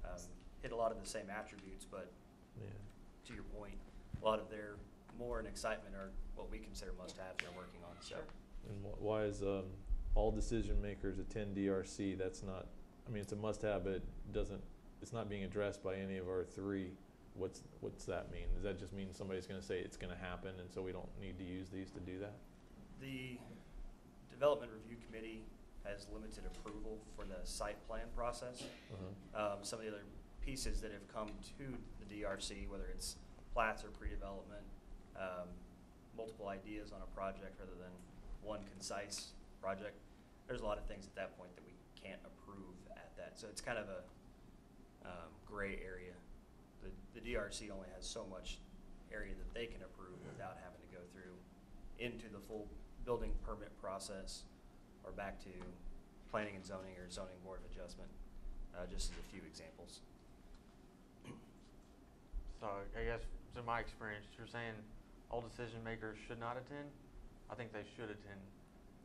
Um, Hit a lot of the same attributes, but Yeah. to your point, a lot of their more and excitement are what we consider must-haves they're working on, so. Sure. And wh- why is, um, all decision makers attend DRC, that's not, I mean, it's a must-have, but it doesn't, it's not being addressed by any of our three. What's, what's that mean? Does that just mean somebody's gonna say it's gonna happen, and so we don't need to use these to do that? The Development Review Committee has limited approval for the site plan process. Uh-huh. um, some of the other pieces that have come to the DRC, whether it's plats or pre-development, um, multiple ideas on a project rather than one concise project. There's a lot of things at that point that we can't approve at that, so it's kind of a um, gray area. The, the DRC only has so much area that they can approve without having to go through into the full building permit process or back to planning and zoning or zoning board of adjustment, uh, just as a few examples. So I guess, in my experience, you're saying all decision makers should not attend? I think they should attend.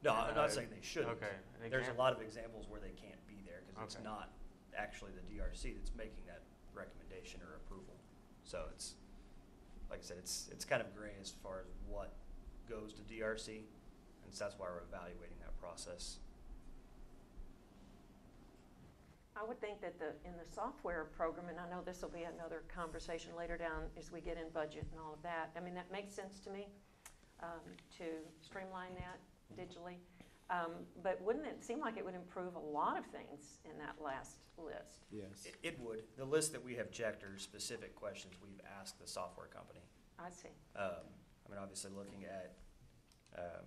No, I'm Uh, not saying they shouldn't. Okay. an There's a lot of examples where they can't be there because it's Okay. not actually the DRC that's making that recommendation or approval. So it's, like I said, it's, it's kind of gray as far as what goes to DRC. And so that's why we're evaluating that process. I would think that the, in the software program, and I know this will be another conversation later down as we get in budget and all of that, I mean, that makes sense to me, um, to streamline that digitally. Um, but wouldn't it seem like it would improve a lot of things in that last list? Yes. It, it would. The list that we have checked are specific questions we've asked the software company. I see. Um, I mean, obviously, looking at, um,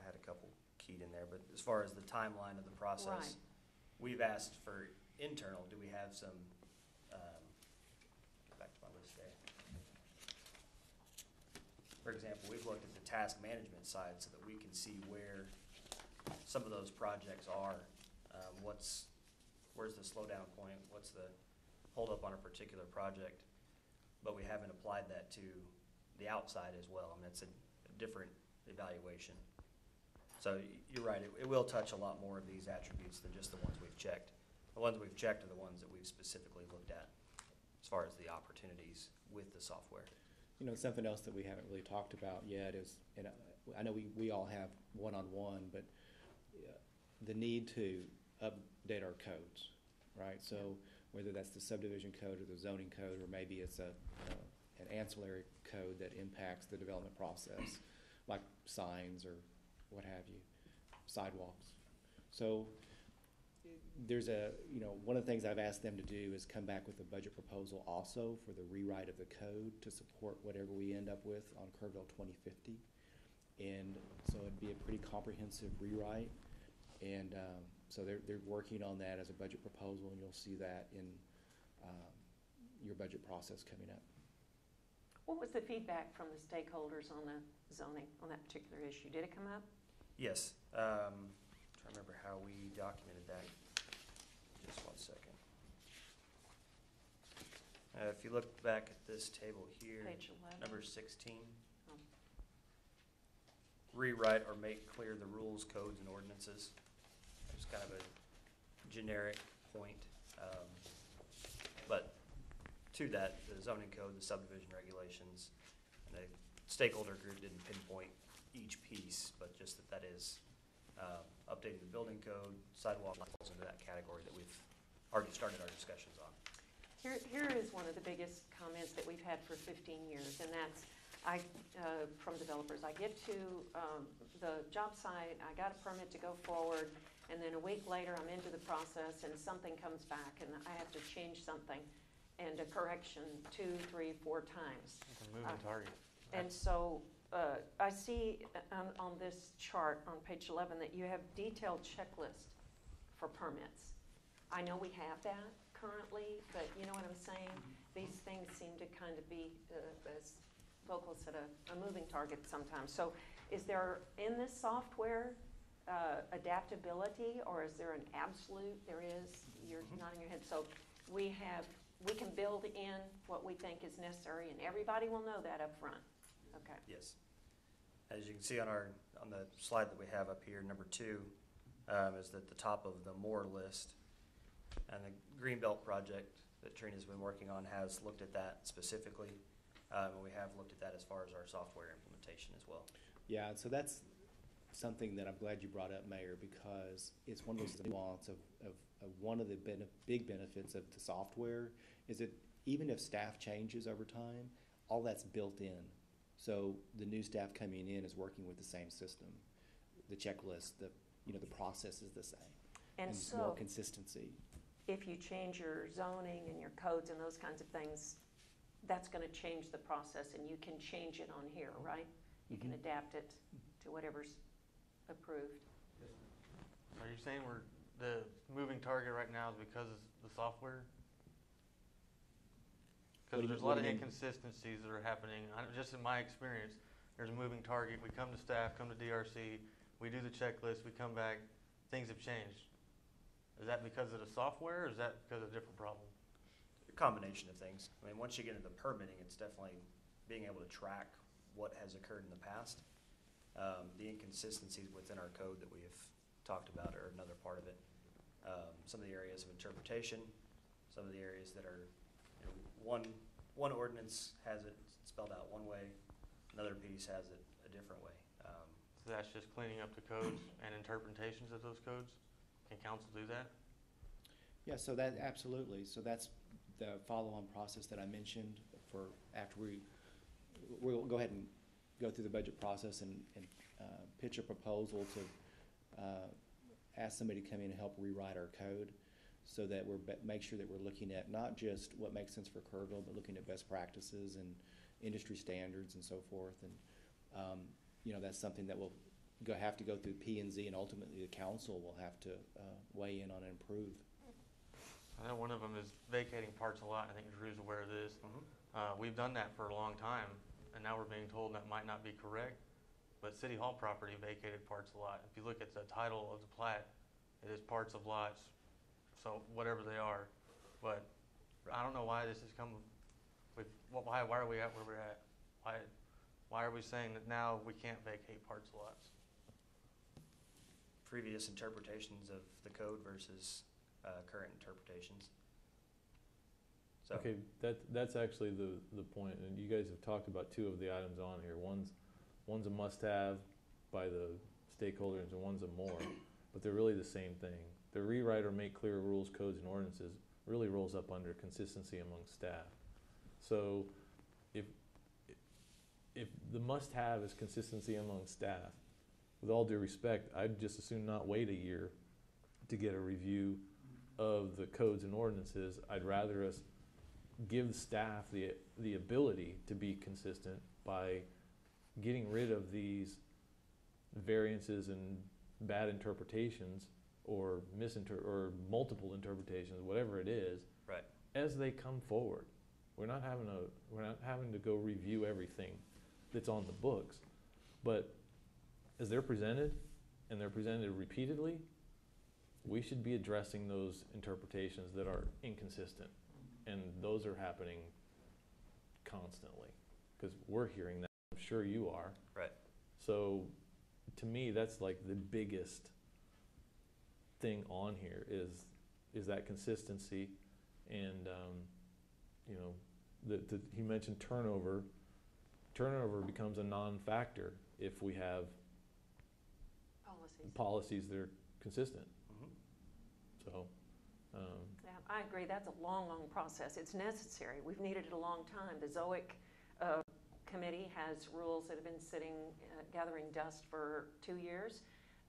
I had a couple keyed in there, but as far as the timeline of the process, Right. We've asked for internal, do we have some, um, get back to my list there. For example, we've looked at the task management side so that we can see where some of those projects are. Um, what's, where's the slowdown point? What's the holdup on a particular project? But we haven't applied that to the outside as well. I mean, it's a, a different evaluation. So you're right, it, it will touch a lot more of these attributes than just the ones we've checked. The ones we've checked are the ones that we've specifically looked at as far as the opportunities with the software. You know, something else that we haven't really talked about yet is, and I- I know we, we all have one-on-one, but uh, the need to update our codes, right? So whether that's the subdivision code or the zoning code, or maybe it's a, uh, an ancillary code that impacts the development process, like signs or what have you, sidewalks. So there's a, you know, one of the things I've asked them to do is come back with a budget proposal also for the rewrite of the code to support whatever we end up with on Kerrville twenty fifty. And so it'd be a pretty comprehensive rewrite. And, um, so they're, they're working on that as a budget proposal, and you'll see that in, um, your budget process coming up. What was the feedback from the stakeholders on the zoning, on that particular issue? Did it come up? Yes, um, trying to remember how we documented that. Just one second. Uh, if you look back at this table here, Page eleven? number sixteen. Oh. Rewrite or make clear the rules, codes, and ordinances. It's kind of a generic point. Um, But to that, the zoning code, the subdivision regulations, and the stakeholder group didn't pinpoint each piece, but just that that is um, updating the building code, sidewalk falls into that category that we've already started our discussions on. Here, here is one of the biggest comments that we've had for fifteen years, and that's, I, uh, from developers, I get to, um, the job site, I got a permit to go forward, and then a week later, I'm into the process and something comes back and I have to change something. and a correction two, three, four times. It's a moving Uh, target. And so uh, I see on, on this chart on page 11 that you have detailed checklist for permits. I know we have that currently, but you know what I'm saying? These things seem to kind of be, uh, as Vogel said, a, a moving target sometimes. So is there, in this software, uh, adaptability, or is there an absolute? There is, you're Mhm. nodding your head. So we have, we can build in what we think is necessary, and everybody will know that up front. Okay. Yes. As you can see on our, on the slide that we have up here, number two, um, is at the top of the more list. And the Greenbelt project that Trina's been working on has looked at that specifically. Um, and we have looked at that as far as our software implementation as well. Yeah, so that's something that I'm glad you brought up, Mayor, because it's one of those nuance of, of, of one of the bene- big benefits of the software is that even if staff changes over time, all that's built in. So the new staff coming in is working with the same system. The checklist, the, you know, the process is the same. And it's more so, consistency. if you change your zoning and your codes and those kinds of things, that's gonna change the process, and you can change it on here, right? You can Mhm. adapt it to whatever's approved. Are you saying we're, the moving target right now is because of the software? Because there's a lot of inconsistencies that are happening, I, just in my experience, there's a moving target, we come to staff, come to DRC, we do the checklist, we come back, things have changed. Is that because of the software, or is that because of a different problem? A combination of things. I mean, once you get into the permitting, it's definitely being able to track what has occurred in the past. Um, the inconsistencies within our code that we have talked about are another part of it. Um, some of the areas of interpretation, some of the areas that are, one, one ordinance has it spelled out one way, another piece has it a different way. Um, So that's just cleaning up the codes and interpretations of those codes? Can council do that? Yeah, so that, absolutely. So that's the follow-on process that I mentioned for after we, we'll go ahead and go through the budget process and, and uh, pitch a proposal to uh, ask somebody to come in and help rewrite our code so that we're, make sure that we're looking at not just what makes sense for Kerrville, but looking at best practices and industry standards and so forth. And, um, you know, that's something that will go, have to go through P and Z and ultimately the council will have to uh, weigh in on and approve. I know one of them is vacating parts a lot, I think Drew's aware of this. mhm. Uh, we've done that for a long time, and now we're being told that might not be correct. But City Hall property vacated parts a lot. If you look at the title of the plat, it is parts of lots, so whatever they are. But I don't know why this has come, with, wh- why, why are we at where we're at? Why, why are we saying that now we can't vacate parts of lots? Previous interpretations of the code versus, uh, current interpretations. So. Okay, that, that's actually the, the point, and you guys have talked about two of the items on here. One's, one's a must-have by the stakeholders and one's a more, but they're really the same thing. The rewrite or make clear rules, codes, and ordinances really rolls up under consistency among staff. So if, if the must-have is consistency among staff, with all due respect, I'd just as soon not wait a year to get a review of the codes and ordinances. I'd rather us give staff the, the ability to be consistent by getting rid of these variances and bad interpretations or misinter, or multiple interpretations, whatever it is. Right. As they come forward. We're not having a, we're not having to go review everything that's on the books. But as they're presented, and they're presented repeatedly, we should be addressing those interpretations that are inconsistent. And those are happening constantly, because we're hearing that, I'm sure you are. Right. So, to me, that's like the biggest thing on here is, is that consistency. And, um, you know, the, the, he mentioned turnover. Turnover becomes a non-factor if we have Policies. policies that are consistent, Mhm. so, um, Yeah, I agree, that's a long, long process. It's necessary. We've needed it a long time. The ZOIC uh, committee has rules that have been sitting, uh, gathering dust for two years,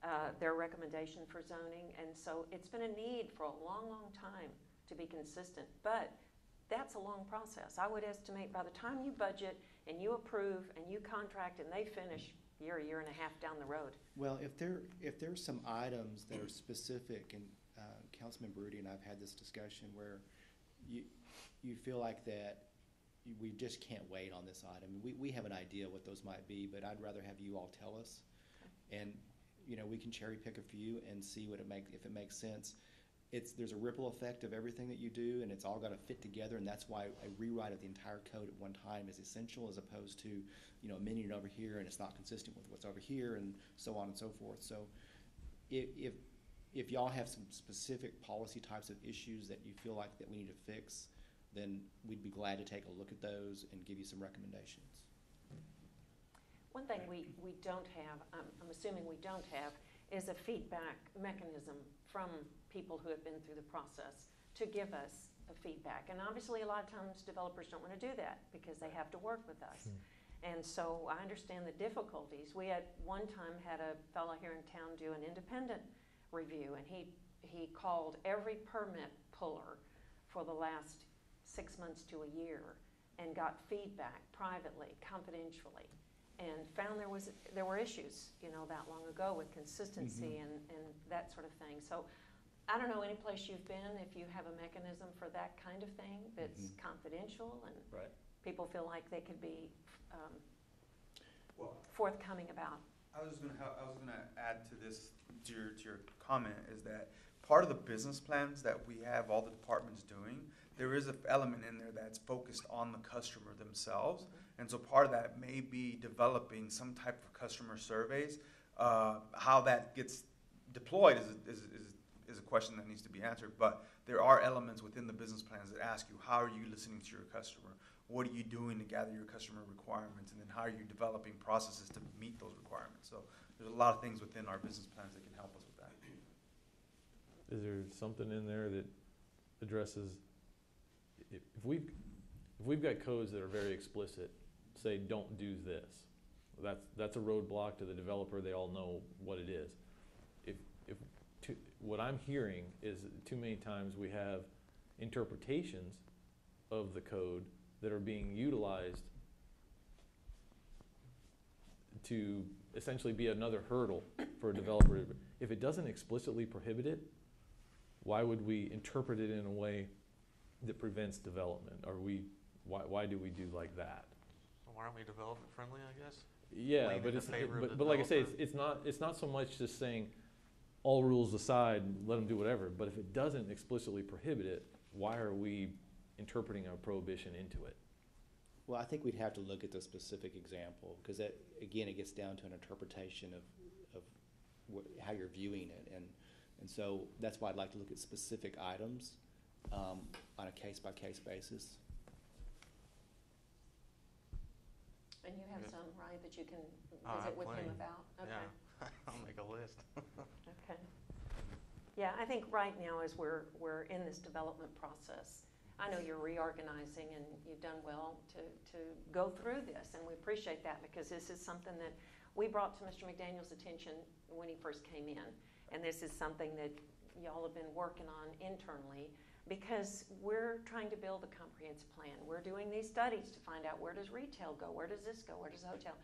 uh, their recommendation for zoning, and so it's been a need for a long, long time to be consistent. But that's a long process. I would estimate by the time you budget and you approve and you contract and they finish, you're a year and a half down the road. Well, if there, if there's some items that are specific, and uh, Councilman Rudy and I've had this discussion where you, you feel like that you- we just can't wait on this item. We, we have an idea what those might be, but I'd rather have you all tell us. And, you know, we can cherry pick a few and see what it make, if it makes sense. It's, there's a ripple effect of everything that you do, and it's all gotta fit together, and that's why a rewrite of the entire code at one time is essential, as opposed to, you know, amending it over here, and it's not consistent with what's over here, and so on and so forth. So if, if, if y'all have some specific policy types of issues that you feel like that we need to fix, then we'd be glad to take a look at those and give you some recommendations. One thing we, we don't have, I'm, I'm assuming we don't have, is a feedback mechanism from people who have been through the process to give us a feedback. And obviously, a lot of times developers don't want to do that because they have to work with us. Hmm. And so I understand the difficulties. We at one time had a fellow here in town do an independent review and he, he called every permit puller for the last six months to a year and got feedback privately, confidentially and found there was, there were issues, you know, that long ago with consistency and, and that sort of thing. So I don't know any place you've been, if you have a mechanism for that kind of thing that's Mhm. confidential and Right. people feel like they could be um, Well, forthcoming about. I was gonna, I was gonna add to this, to your, to your comment, is that part of the business plans that we have all the departments doing, there is an element in there that's focused on the customer themselves. And so part of that may be developing some type of customer surveys. Uh, how that gets deployed is, is, is, is a question that needs to be answered. But there are elements within the business plans that ask you, how are you listening to your customer? What are you doing to gather your customer requirements? And then how are you developing processes to meet those requirements? So there's a lot of things within our business plans that can help us with that. Is there something in there that addresses, if, we've, if we've got codes that are very explicit, say, don't do this, that's, that's a roadblock to the developer, they all know what it is. If, if, what I'm hearing is too many times we have interpretations of the code that are being utilized to essentially be another hurdle for a developer. If it doesn't explicitly prohibit it, why would we interpret it in a way that prevents development? Are we, why, why do we do like that? Why aren't we development friendly, I guess? Yeah, Lean but in it's, favor of but, but like I say, it's, developer. it's not, it's not so much just saying, all rules aside, let them do whatever, but if it doesn't explicitly prohibit it, why are we interpreting a prohibition into it? Well, I think we'd have to look at the specific example, because that, again, it gets down to an interpretation of, of wh- how you're viewing it, and, and so that's why I'd like to look at specific items, um, on a case-by-case basis. And you have Yeah. some, right, that you can Oh, I have visit with him plenty. about? Okay. Yeah, [laughs] I'll make a list. [laughs] Okay. Yeah, I think right now as we're, we're in this development process, I know you're reorganizing and you've done well to, to go through this, and we appreciate that because this is something that we brought to Mr. McDaniel's attention when he first came in. And this is something that y'all have been working on internally because we're trying to build a comprehensive plan. We're doing these studies to find out where does retail go, where does this go, where does the hotel?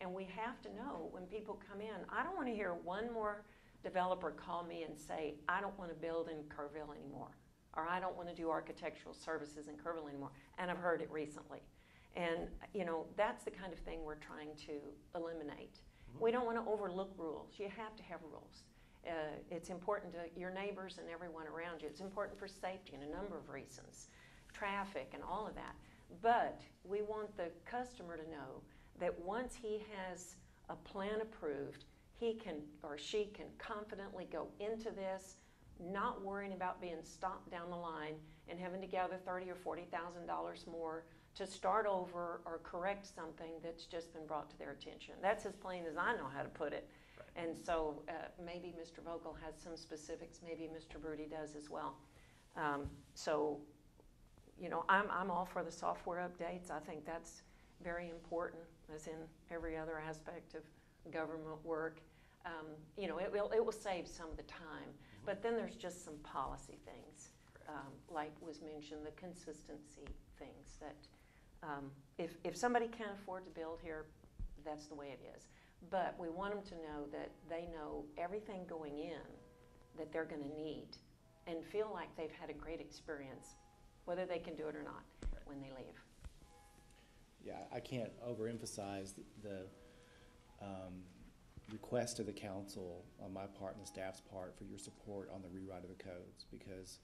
And we have to know when people come in, I don't want to hear one more developer call me and say, I don't want to build in Kerrville anymore, or I don't want to do architectural services in Kerrville anymore, and I've heard it recently. And, you know, that's the kind of thing we're trying to eliminate. Mm-hmm. We don't want to overlook rules. You have to have rules. Uh, it's important to your neighbors and everyone around you. It's important for safety in a number of reasons, traffic and all of that. But we want the customer to know that once he has a plan approved, he can or she can confidently go into this, not worrying about being stopped down the line and having to gather thirty or forty thousand dollars more to start over or correct something that's just been brought to their attention. That's as plain as I know how to put it. And so uh, maybe Mr. Vogel has some specifics, maybe Mr. Brody does as well. Um, so, you know, I'm, I'm all for the software updates. I think that's very important, as in every other aspect of government work. Um, you know, it will, it will save some of the time. But then there's just some policy things um, like was mentioned, the consistency things that, um, if, if somebody can't afford to build here, that's the way it is. But we want them to know that they know everything going in that they're gonna need and feel like they've had a great experience, whether they can do it or not, when they leave. Yeah, I can't overemphasize the, um, request of the council on my part and the staff's part for your support on the rewrite of the codes, because,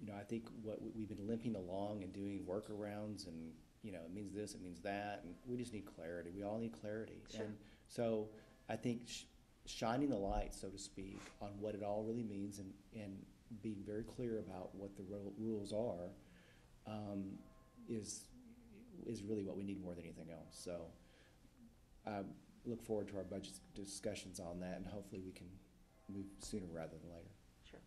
you know, I think what, we- we've been limping along and doing workarounds and, you know, it means this, it means that, and we just need clarity, we all need clarity. Sure. And so, I think sh- shining the light, so to speak, on what it all really means and, and being very clear about what the ru- rules are, um, is, is really what we need more than anything else, so. I look forward to our budget discussions on that, and hopefully we can move sooner rather than later. Sure.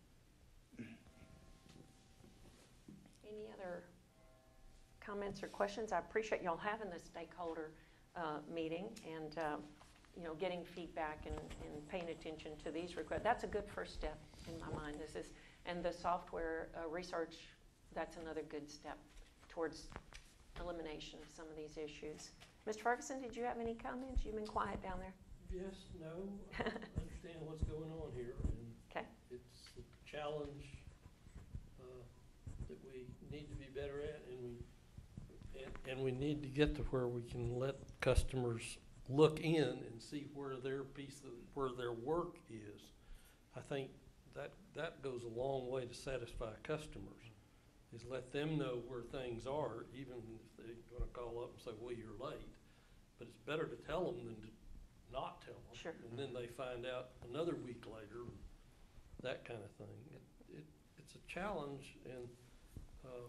Any other comments or questions? I appreciate y'all having this stakeholder uh, meeting and, um, you know, getting feedback and and paying attention to these requests. That's a good first step in my mind, This is and the software uh, research, that's another good step towards elimination of some of these issues. Mr. Ferguson, did you have any comments? You've been quiet down there. Yes, no, [laughs] I understand what's going on here, Okay. it's a challenge uh, that we need to be better at, and we, and, and we need to get to where we can let customers look in and see where their piece of, where their work is. I think that, that goes a long way to satisfy customers, is let them know where things are, even if they're gonna call up and say, well, you're late. But it's better to tell them than to not tell them. Sure. And then they find out another week later, that kind of thing. It, it, it's a challenge and, uh,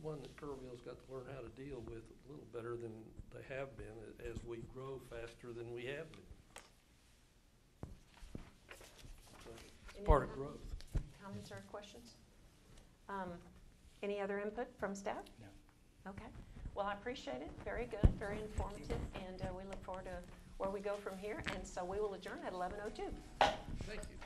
one that Kerrville's got to learn how to deal with a little better than they have been a- as we grow faster than we have been. So, Any Part of growth. Comments or questions? Um, Any other input from staff? No. Okay. Well, I appreciate it. Very good, very informative, and uh, we look forward to where we go from here. And so we will adjourn at 11:02. Thank you.